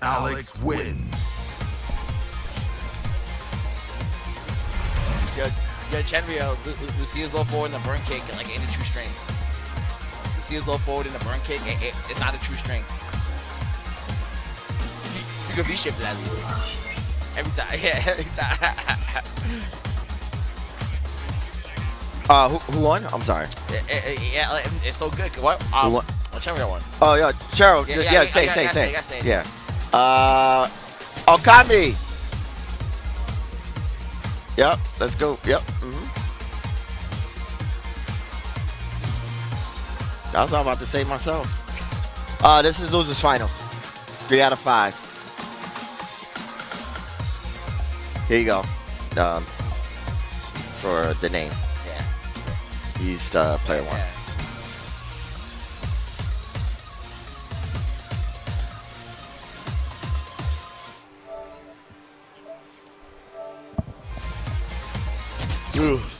Alex wins. Yo, yo, Chenryu, Lu- Lu- Lucia's low forward in the burn kick like ain't a true strength. Lucia's low forward in the burn kick, it, it- it's not a true strength. You, you could be shifted at least. Every time, yeah, every time. Uh, who, who won? I'm sorry. yeah, yeah, yeah, it's so good. What? Um, Won? Well, Chenryu. Oh, yeah, Cheryl. Yeah, Yeah, yeah, say, I- say, I- I- say. I- I- Yeah. Uh, Okami. Yep, let's go. Yep. hmm I was all about to say myself. Uh, this is losers finals. Three out of five. Here you go. Um, for the name. Yeah. He's uh, player one. yeah. Ugh.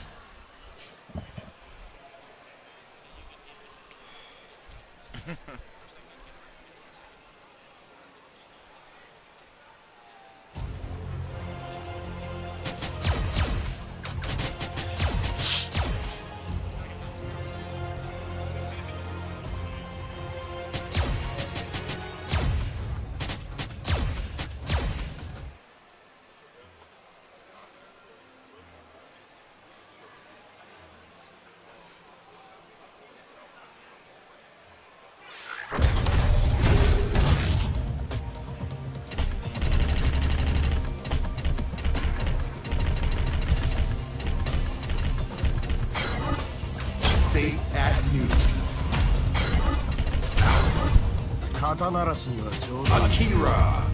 Akira.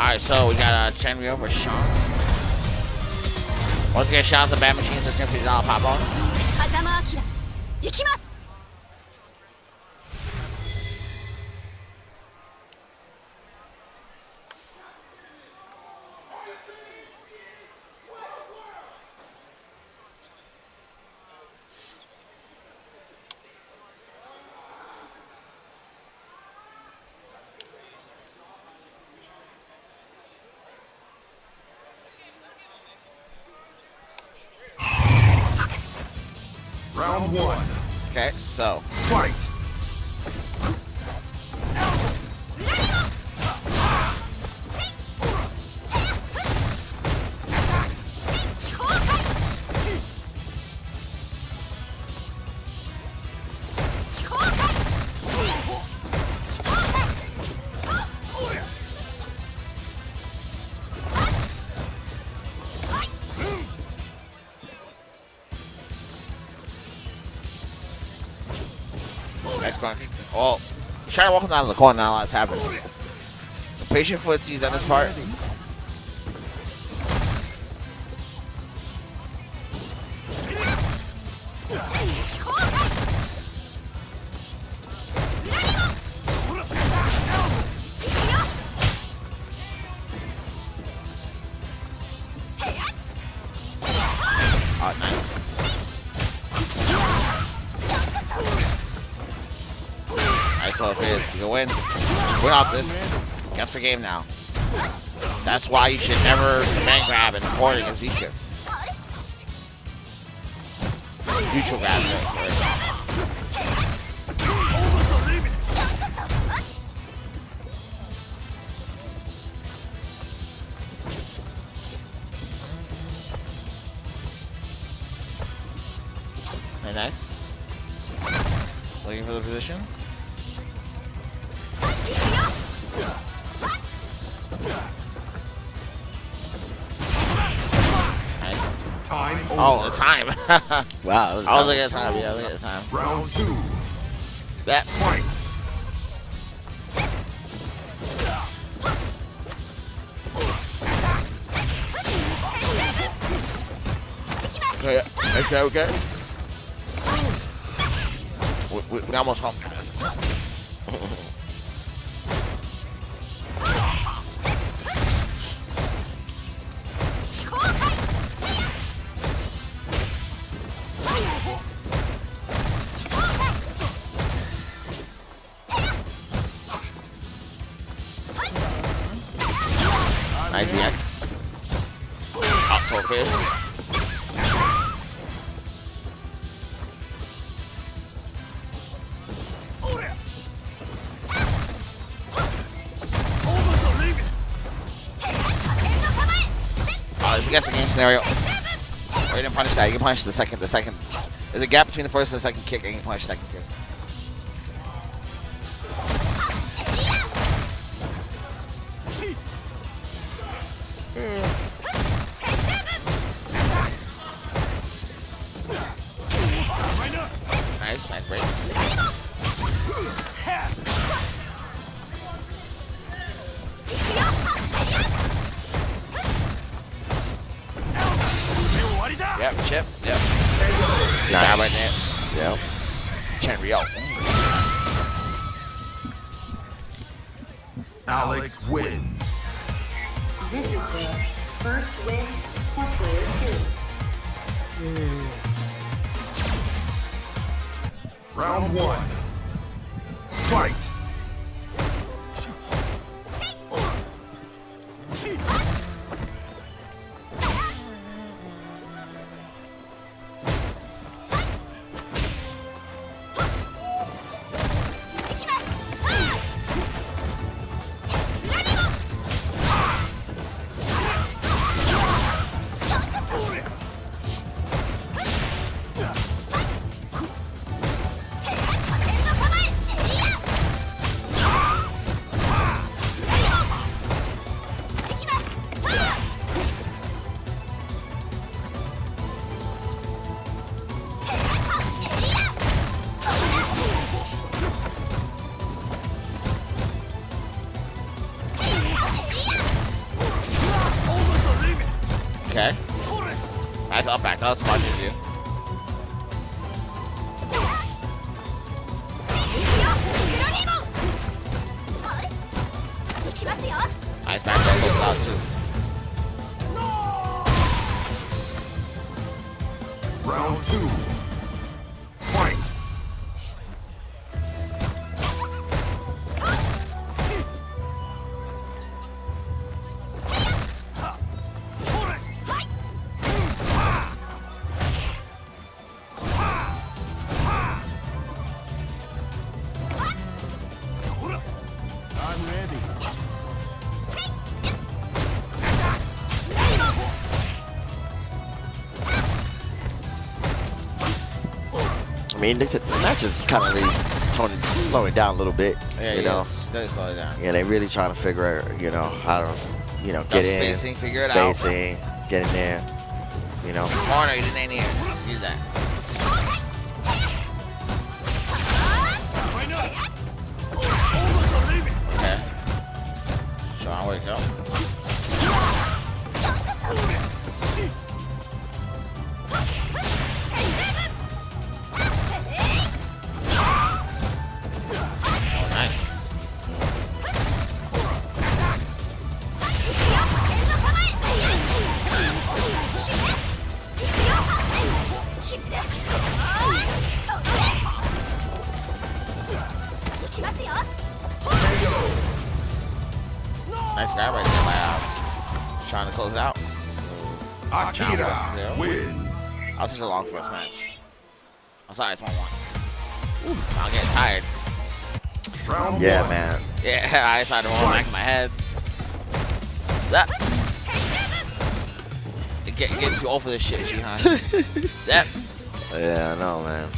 Alright, so we got uh, Chenryu over Sean. Once again, shout out to Bad Machines for $50 pop on. So trying to walk him down the corner. Now that's happening. It's a patient footsies on this part. Game now. That's why you should never man grab and report against V shift. Neutral grab. sorry. Wow. That was a I was tough looking at the time. Yeah, looking at the time. Round two. That. Fight. Okay, okay, okay. We, we, we almost home, punish that. You can punish the second. The second. There's a gap between the first and the second kick, and you can punish the second kick. Mean, the, the match is kind of really toning, slowing down a little bit. Yeah, you yeah. know. Steady slow down. Yeah, they really trying to figure out, you know, how to, you know, get in, spacing, figure it out. spacing, get in there, you know. Corner, you didn't any Use Nice grab right there by uh, trying to close it out. Akira wins. That was such a long first match. I'm sorry, it's 1 1. Ooh, I'm getting tired. Round Yeah, one. man. Yeah, I decided to roll back in my head. That. Get, getting too old for this shit, Jihan. that. Yeah, I know, man.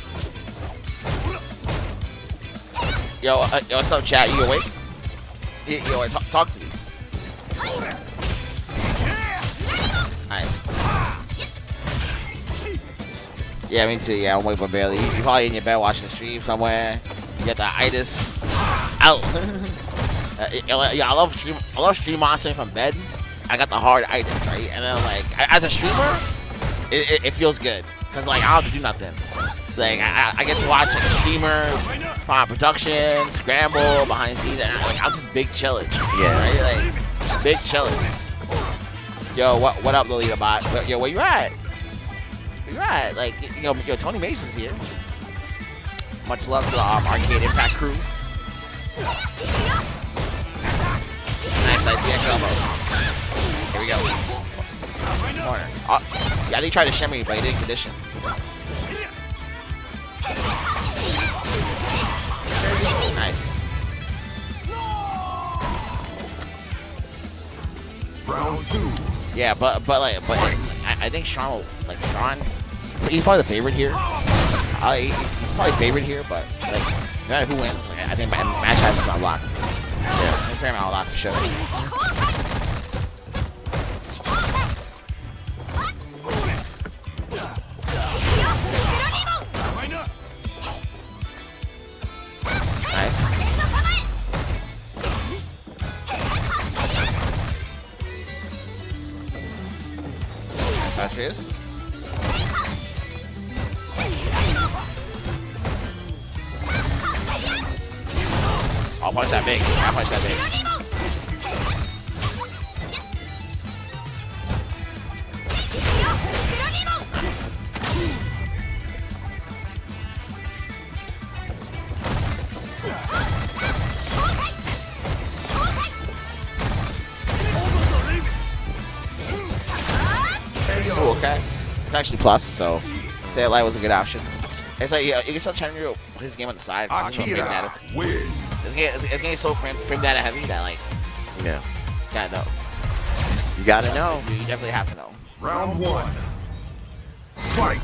Yo, uh, yo, what's up, chat? You awake? Yo, talk, talk to me. Nice. Yeah, me too. Yeah, I'm awake but barely. You probably in your bed watching the stream somewhere. You got the itis out. Uh, yeah, yeah, I love stream. I love stream monitoring from bed. I got the hard itis, right? And then like, as a streamer, it, it, it feels good because like I don't have to do nothing. Like I, I- get to watch like streamers, on production, scramble, behind the scenes, and I, like I'm just big chilling. Yeah. Right? Like big chilling. Yo, what what up, Lolita Bot? Yo, where you at? Where you at? Like, you know, yo, Tony Mace is here. Much love to the um, Arcade Impact crew. Nice, nice, extra elbow. Here we go. Corner. Oh, yeah, they tried to shimmy, but he didn't condition. Nice. Round two. Yeah, but but like but I, I think Sean will like Sean. He's probably the favorite here. Uh, he's, he's probably favorite here, but like no matter who wins, like, I think my match has this unlocked. Yeah, gonna unlocked for sure. Patrius. I'll punch that big. I'll punch that big. Actually plus, so say light was a good option. It's like yeah, you can tell Chandra his game on the side. It's frame Akira data. wins. It's getting, it's, it's getting so frame, frame data heavy that like Yeah. gotta know. You gotta know. You definitely have to know. Round one. Fight.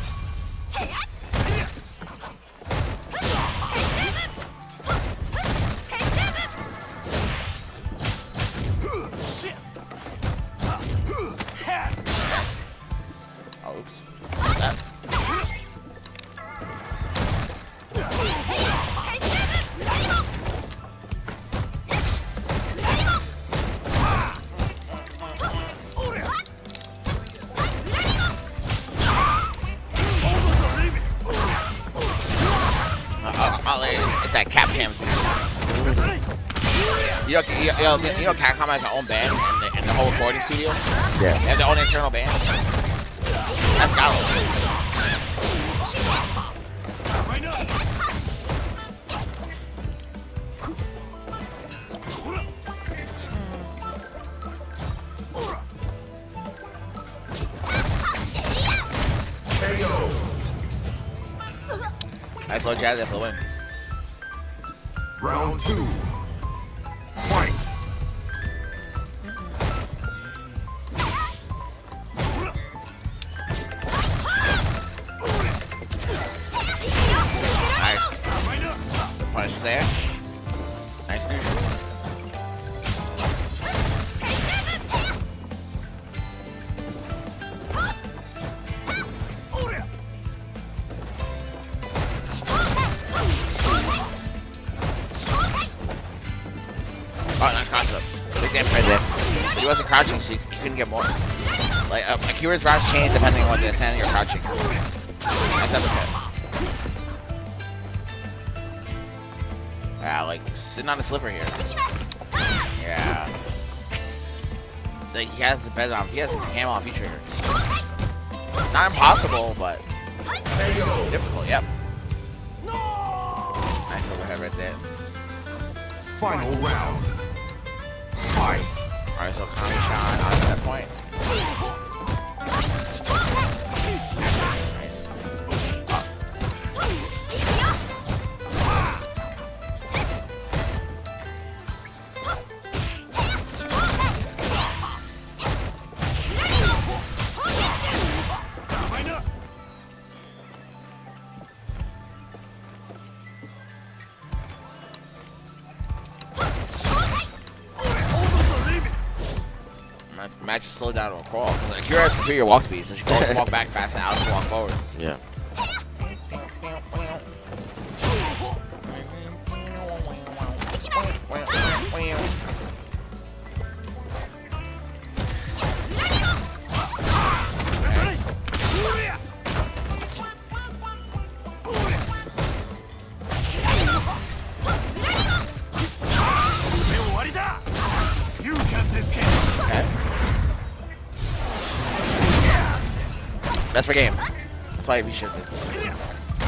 You know, you know, you know Capcom has their own band and the, and the whole recording studio. Yeah. They have their own internal band. That's Galo. KO. I saw Jazz there for the win. Round two. Akira's routes change depending on the standing you're crouching. That's okay. Yeah, like sitting on a slipper here. Yeah. Like he has the bed on. He has the cam on feature. Not impossible, but difficult. Yep. Nice overhead right there. Final round. Superior walk speed, so she can walk back fast and Alex can walk forward. That's why we should.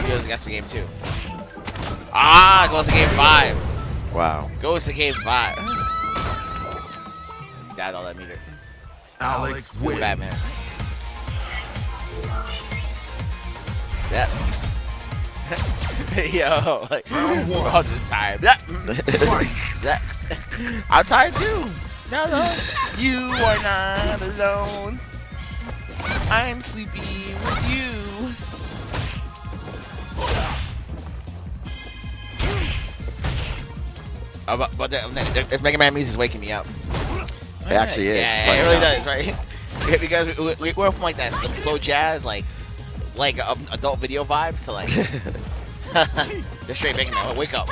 He goes against the game too. Ah, goes to game five. Wow. Goes to game five. Dad all that meter. Alex With wins. Batman. Yep. Yo, like, Round one. all this time. Yep. Yep. I'm tired too. No, no. You are not alone. I'm sleepy Oh, but, but the, this Mega Man music is waking me up. It actually is. Yeah, Funny it really enough. does, right? Because we, we went from like that some slow jazz, like like um, adult video vibes to like just straight Mega Man. Wake up,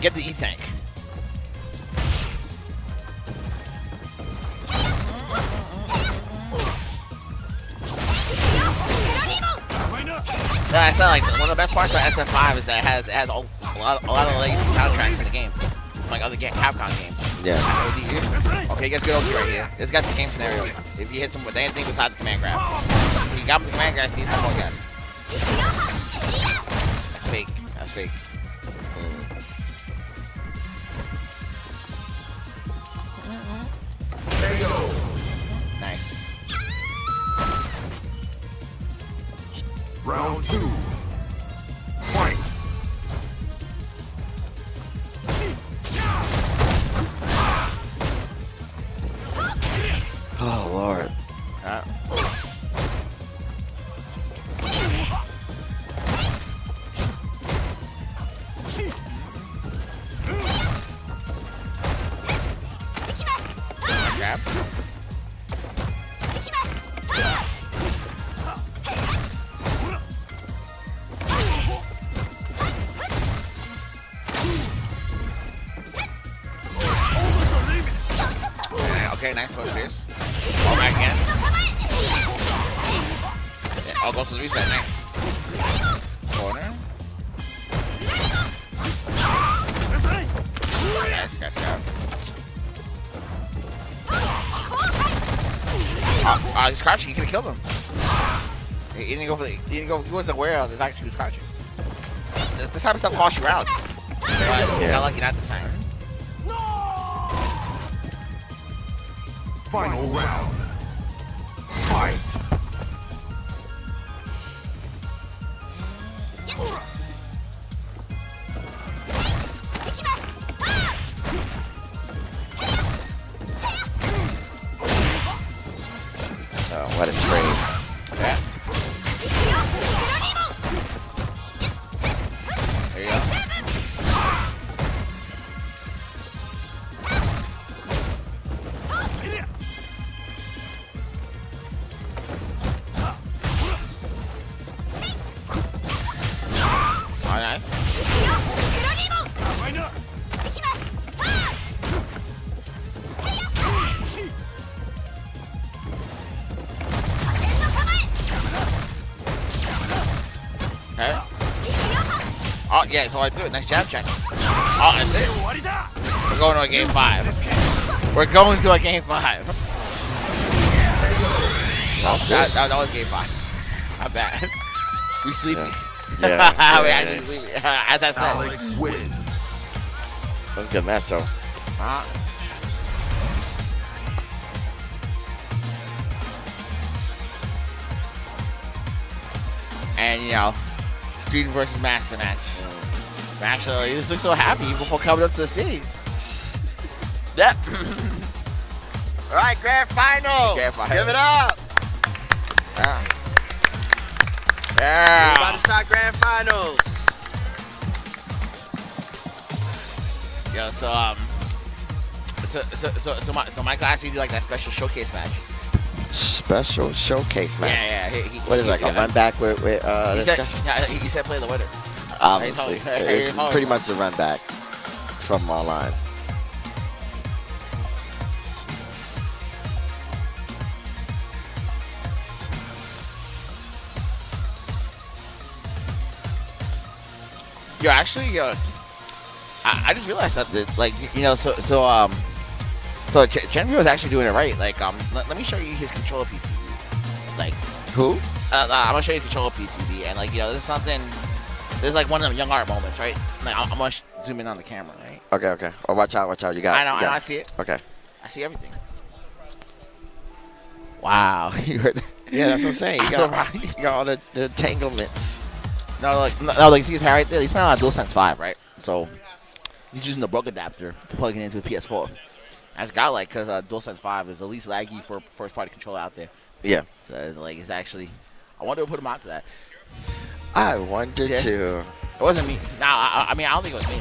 get the E tank. No, it's not like one of the best parts about SF5 is that it has it has a, a lot a lot of legacy soundtracks in the game, like other game, Capcom games. Yeah. Okay, he gets good OP right here. This guy's the game scenario. If he hits him with anything besides the command grab. So you got him with the command grab, he's no more guess. That's fake. That's fake. KO. Nice. Round two. Crouching. He could have killed him. He he didn't go for the. He didn't go. He wasn't aware of the fact he was crouching. This, this type of stuff costs you rounds. But Yeah. got lucky not this time. Final round. Yeah, so I do it. Nice jab check. Oh, that's it. We're going to a game five. We're going to a game five. That's That, that, that was game five. Not bad. We sleepy. Yeah. Yeah, we yeah, actually yeah. sleepy. As I said. Alex wins. That was a good match, though. Uh, and you know, Street versus Master match. Actually, he just looks so happy before coming up to the stage. Yep. All right, grand final. Grand final. Give it up. Yeah. We're about to start grand finals. Yeah, so um, so so so so, my, so Michael asked me to do like that special showcase match. Special showcase match. Yeah, yeah. He, he, What is he, it, like he, a run back with, with uh, He this said, guy? yeah, he he said play the winner. Obviously. It's pretty much a run back from online. Yo, actually, yo, I, I just realized something. Like, you know, so so um, so Ch- Chenryu is actually doing it right. Like, um, let, me show you his controller PCB. Like, Who? uh, uh, I'm gonna show you the controller PCB, and like, you know, this is something. Is like one of them young art moments, right? Like, I'm, gonna zoom in on the camera, right? Okay, okay. Oh, watch out, watch out. You got I know, I know, I see it. Okay. I see everything. Wow, you heard that? Yeah, that's what I'm saying. You got, surprised. you got all the, the entanglements. No, like no, like see his hair right there. He's playing on a DualSense Five, right? So he's using the Brook adapter to plug it into his PS4. That's got like because uh, DualSense Five is the least laggy for first party controller out there. Yeah. So it's like it's actually, I wonder who put him onto that. I wonder Yeah. too. It wasn't me. No, I, I- I mean I don't think it was me.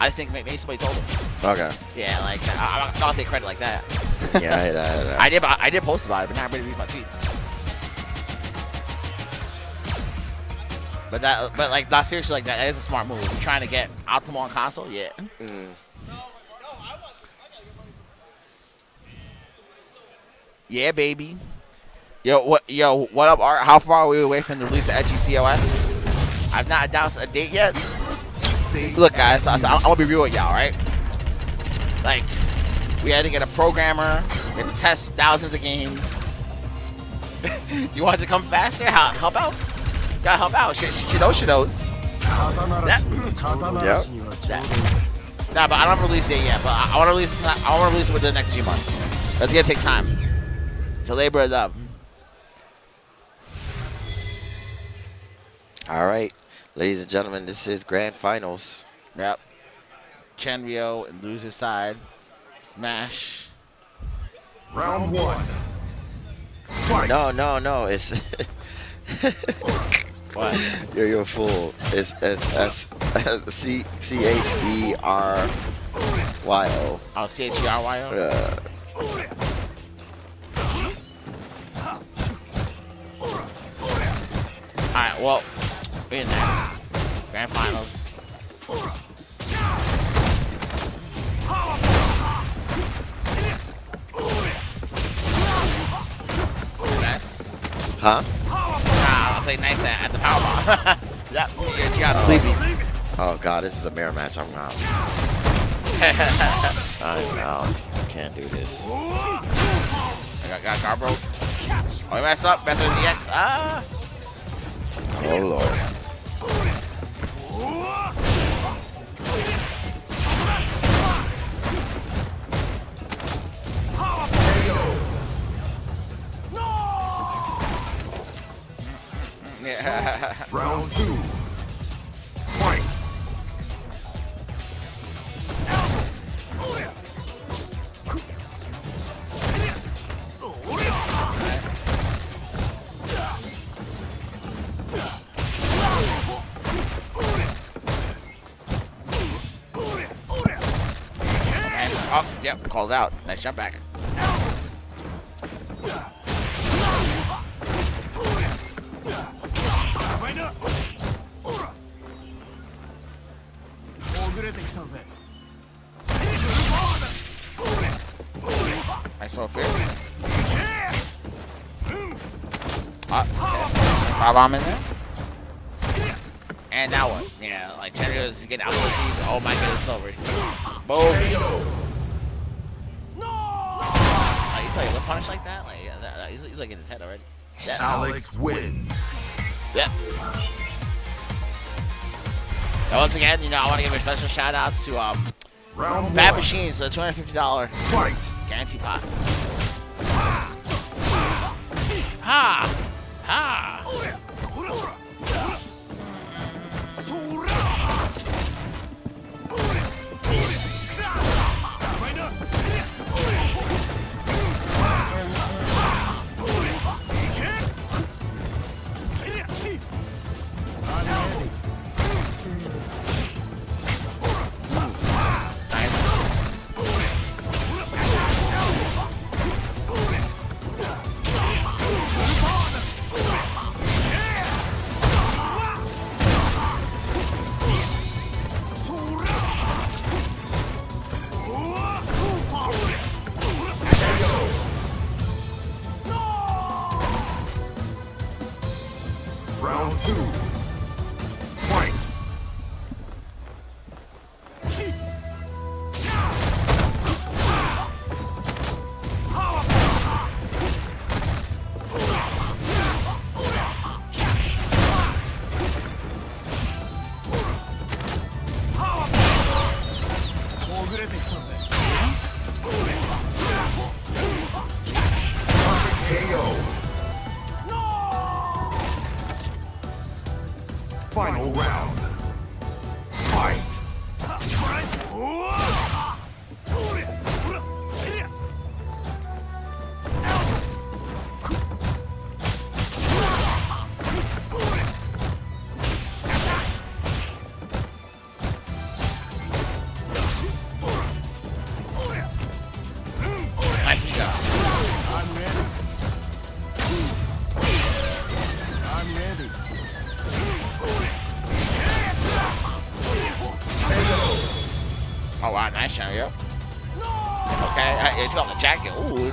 I just think maybe somebody told him. Okay. Yeah, like I, I don't take credit like that. Yeah, I that. I. I did. I did post about it, but now I'm not really read my tweets. But that, but like, not seriously, like that, that is a smart move. You're trying to get optimal on console, yeah. Mm. Yeah, baby. Yo, what yo, what up Art? How far are we away from the release of HECOS? I've not announced a date yet. Look guys, I, am gonna be real with y'all, right? Like, we had to get a programmer, we had to test thousands of games. you want to come faster? How help out? Gotta help out. She, knows she knows. That, yep. that. Nah, but I don't release date yet. But I, I want to release. I want to release it within the next few months. That's gonna take time. It's a labor of love. All right, ladies and gentlemen, this is grand finals. Yep. Chenryu and lose his side. Mash. Round one. Fight. No, no, no. It's What? you're you're a fool. It's S S C C H E R Y O. Oh, C H E R Y O. Uh, All right. Well, we're in there. Grand finals. Nice. huh? Nah, I'll say nice at, at the power bomb. yep. Yeah, she got sleepy. Oh God, this is a mirror match. I'm out. I'm out. Can't do this. I got, got Garbro. Oh, he messed up. Better than the X. Ah. Oh Lord. Round two. Nice jump back. Nice little fish. Ah, okay. Power bomb in there. And now what? Yeah, like Chandler is getting out of the seat. Oh my goodness, it's over. Boom. Yeah. Alex wins. Yep. And once again, you know, I want to give a special shout out to um, Round Bad one. Machines, the $250 Fight. guarantee pot. Ha! Ha!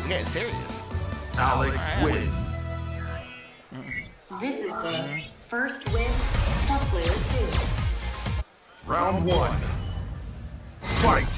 Jacket. Ooh, serious. Alex wins. Mm-hmm. This is the first win for player two. Round one. Fight.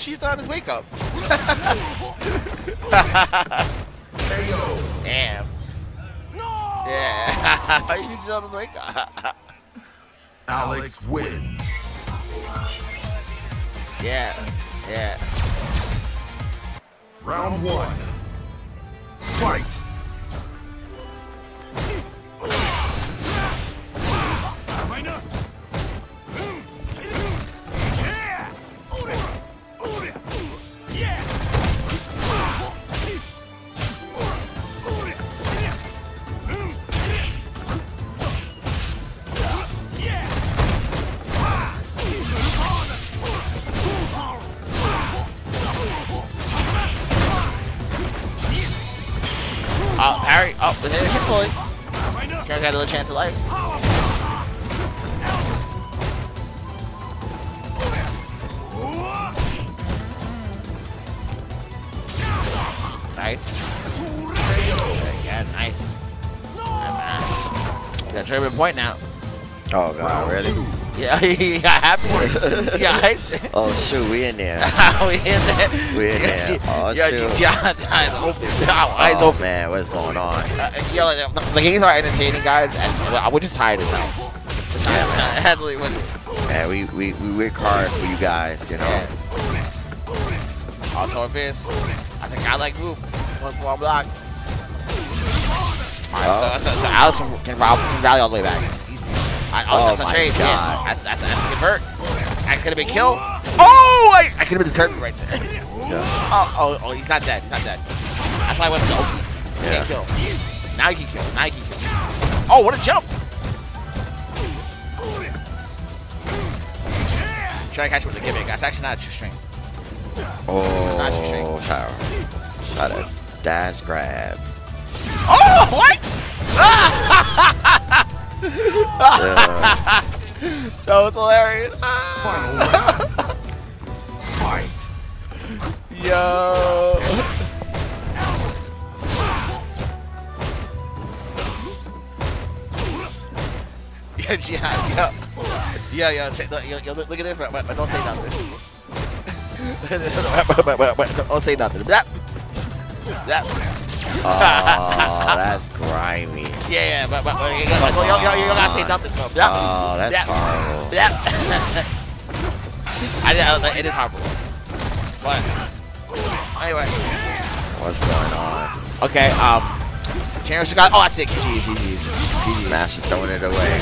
She's on his wake up? Damn. Yeah. You she's on his wake chance of life. Nice. Yeah, nice. the tournament point now. Oh god, really? Yeah, he got happy. Got hyped. Oh shoot, we in there. we in there. We in there. Oh Yo, shoot. John's eyes open. Eyes oh open. man, what's going on? Uh, yo, like, the, the games are entertaining, guys, and uh, we're just tired as hell. Yeah, Headley, what- man, we, we, we work hard for you guys, you know. All Torvis. I think I like move. One for one block. Alright, Oh. so, so, so Allison can, rally, all the way back. Easy. Alright, Oh oh, that's my a trade. God. Yeah, that's, that's, that's a convert. I could have been killed. Oh, I, I could have been determined right there. Yeah. Oh, oh, oh, he's not dead. He's not dead. That's why I went for the OP. Yeah. Can't kill. Now he can kill. Now he can kill. Oh, what a jump! Try to catch him with the gimmick. That's actually not a true string. Not your string. Oh, shower. Shot a dash grab. Oh, what? Yeah. that was hilarious. Fight. Yo. Yeah, yeah, yeah. Yeah, yeah. Say, look, look, look at this, but, but, but don't say nothing. but, but, but, but don't say nothing. That, that. Oh, that's grimy. Yeah, yeah, but, but, but you, gotta, you, you, you, you gotta say nothing, bro. That, Oh, that's that, horrible. that. I, I, it is horrible. But anyway, What's going on? okay. Um, Cherish got. Oh, that's it. GG, GG. Mash is throwing it away.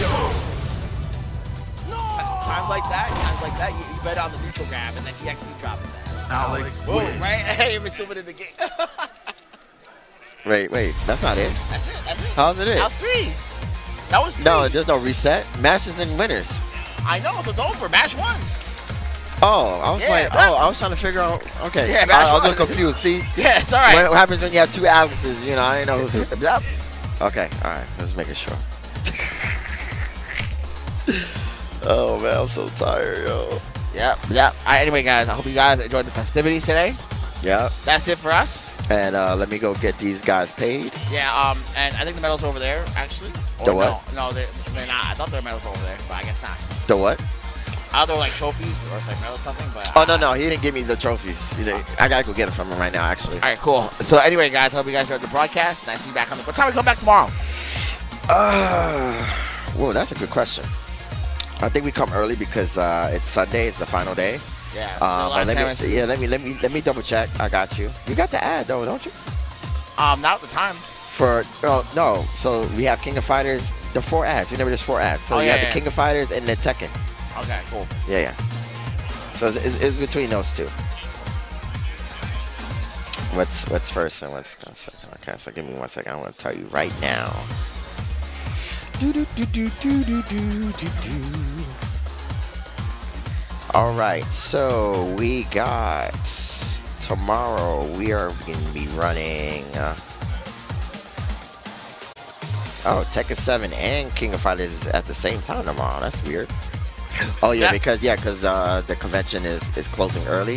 Times like that, times like that, you, you bet on the neutral grab and then he EXP dropping that. Alex Boom, wins. right? Hey, you're assuming in the game. Wait, wait, that's not it. that's it. That's it. How's it That it? was three. That was three. No, there's no reset. Mashes and winners. I know, so it's over. Match one. Oh, I was Yeah, like, oh, I was trying to figure out. Okay, Yeah, I, I was a little confused. See, Yeah, it's all right. what, what happens when you have two Alexes? You know, I didn't know who's who. Yep. Okay, all right, let's make it sure. Oh man, I'm so tired, yo. Yep, yep. All right, anyway, guys, I hope you guys enjoyed the festivities today. Yeah, That's it for us. and uh, let me go get these guys paid. Yeah, um, and I think the medal's over there, actually. Or The what? No, no they, they're not. I thought their medals were over there, but I guess not. The what? I they like trophies or it's like medals something, but. Oh no, no, he didn't give me the trophies. He's like, I gotta go get them from him right now, actually. All right, cool. So anyway, guys, I hope you guys enjoyed the broadcast. Nice to be back on the. What time we come back tomorrow? Uh, whoa, that's a good question. I think we come early because uh, it's Sunday. It's the final day. Yeah. Last let me, yeah, let me, let me, let me double check. I got you. You got the ad though, don't you? Um, not at the time. For oh no, so we have King of Fighters. The four ads. Remember, there's four ads. So Oh, you yeah, have yeah. the King of Fighters and the Tekken. Okay, cool. Yeah, yeah. So it's, it's, it's between those two. What's what's first and what's second? Okay, so give me one second. I'm gonna tell you right now. All right, so we got tomorrow. We are going to be running. Uh, oh, Tekken 7 and King of Fighters at the same time tomorrow. That's weird. Oh yeah, Yeah. because yeah, because uh, the convention is is closing early,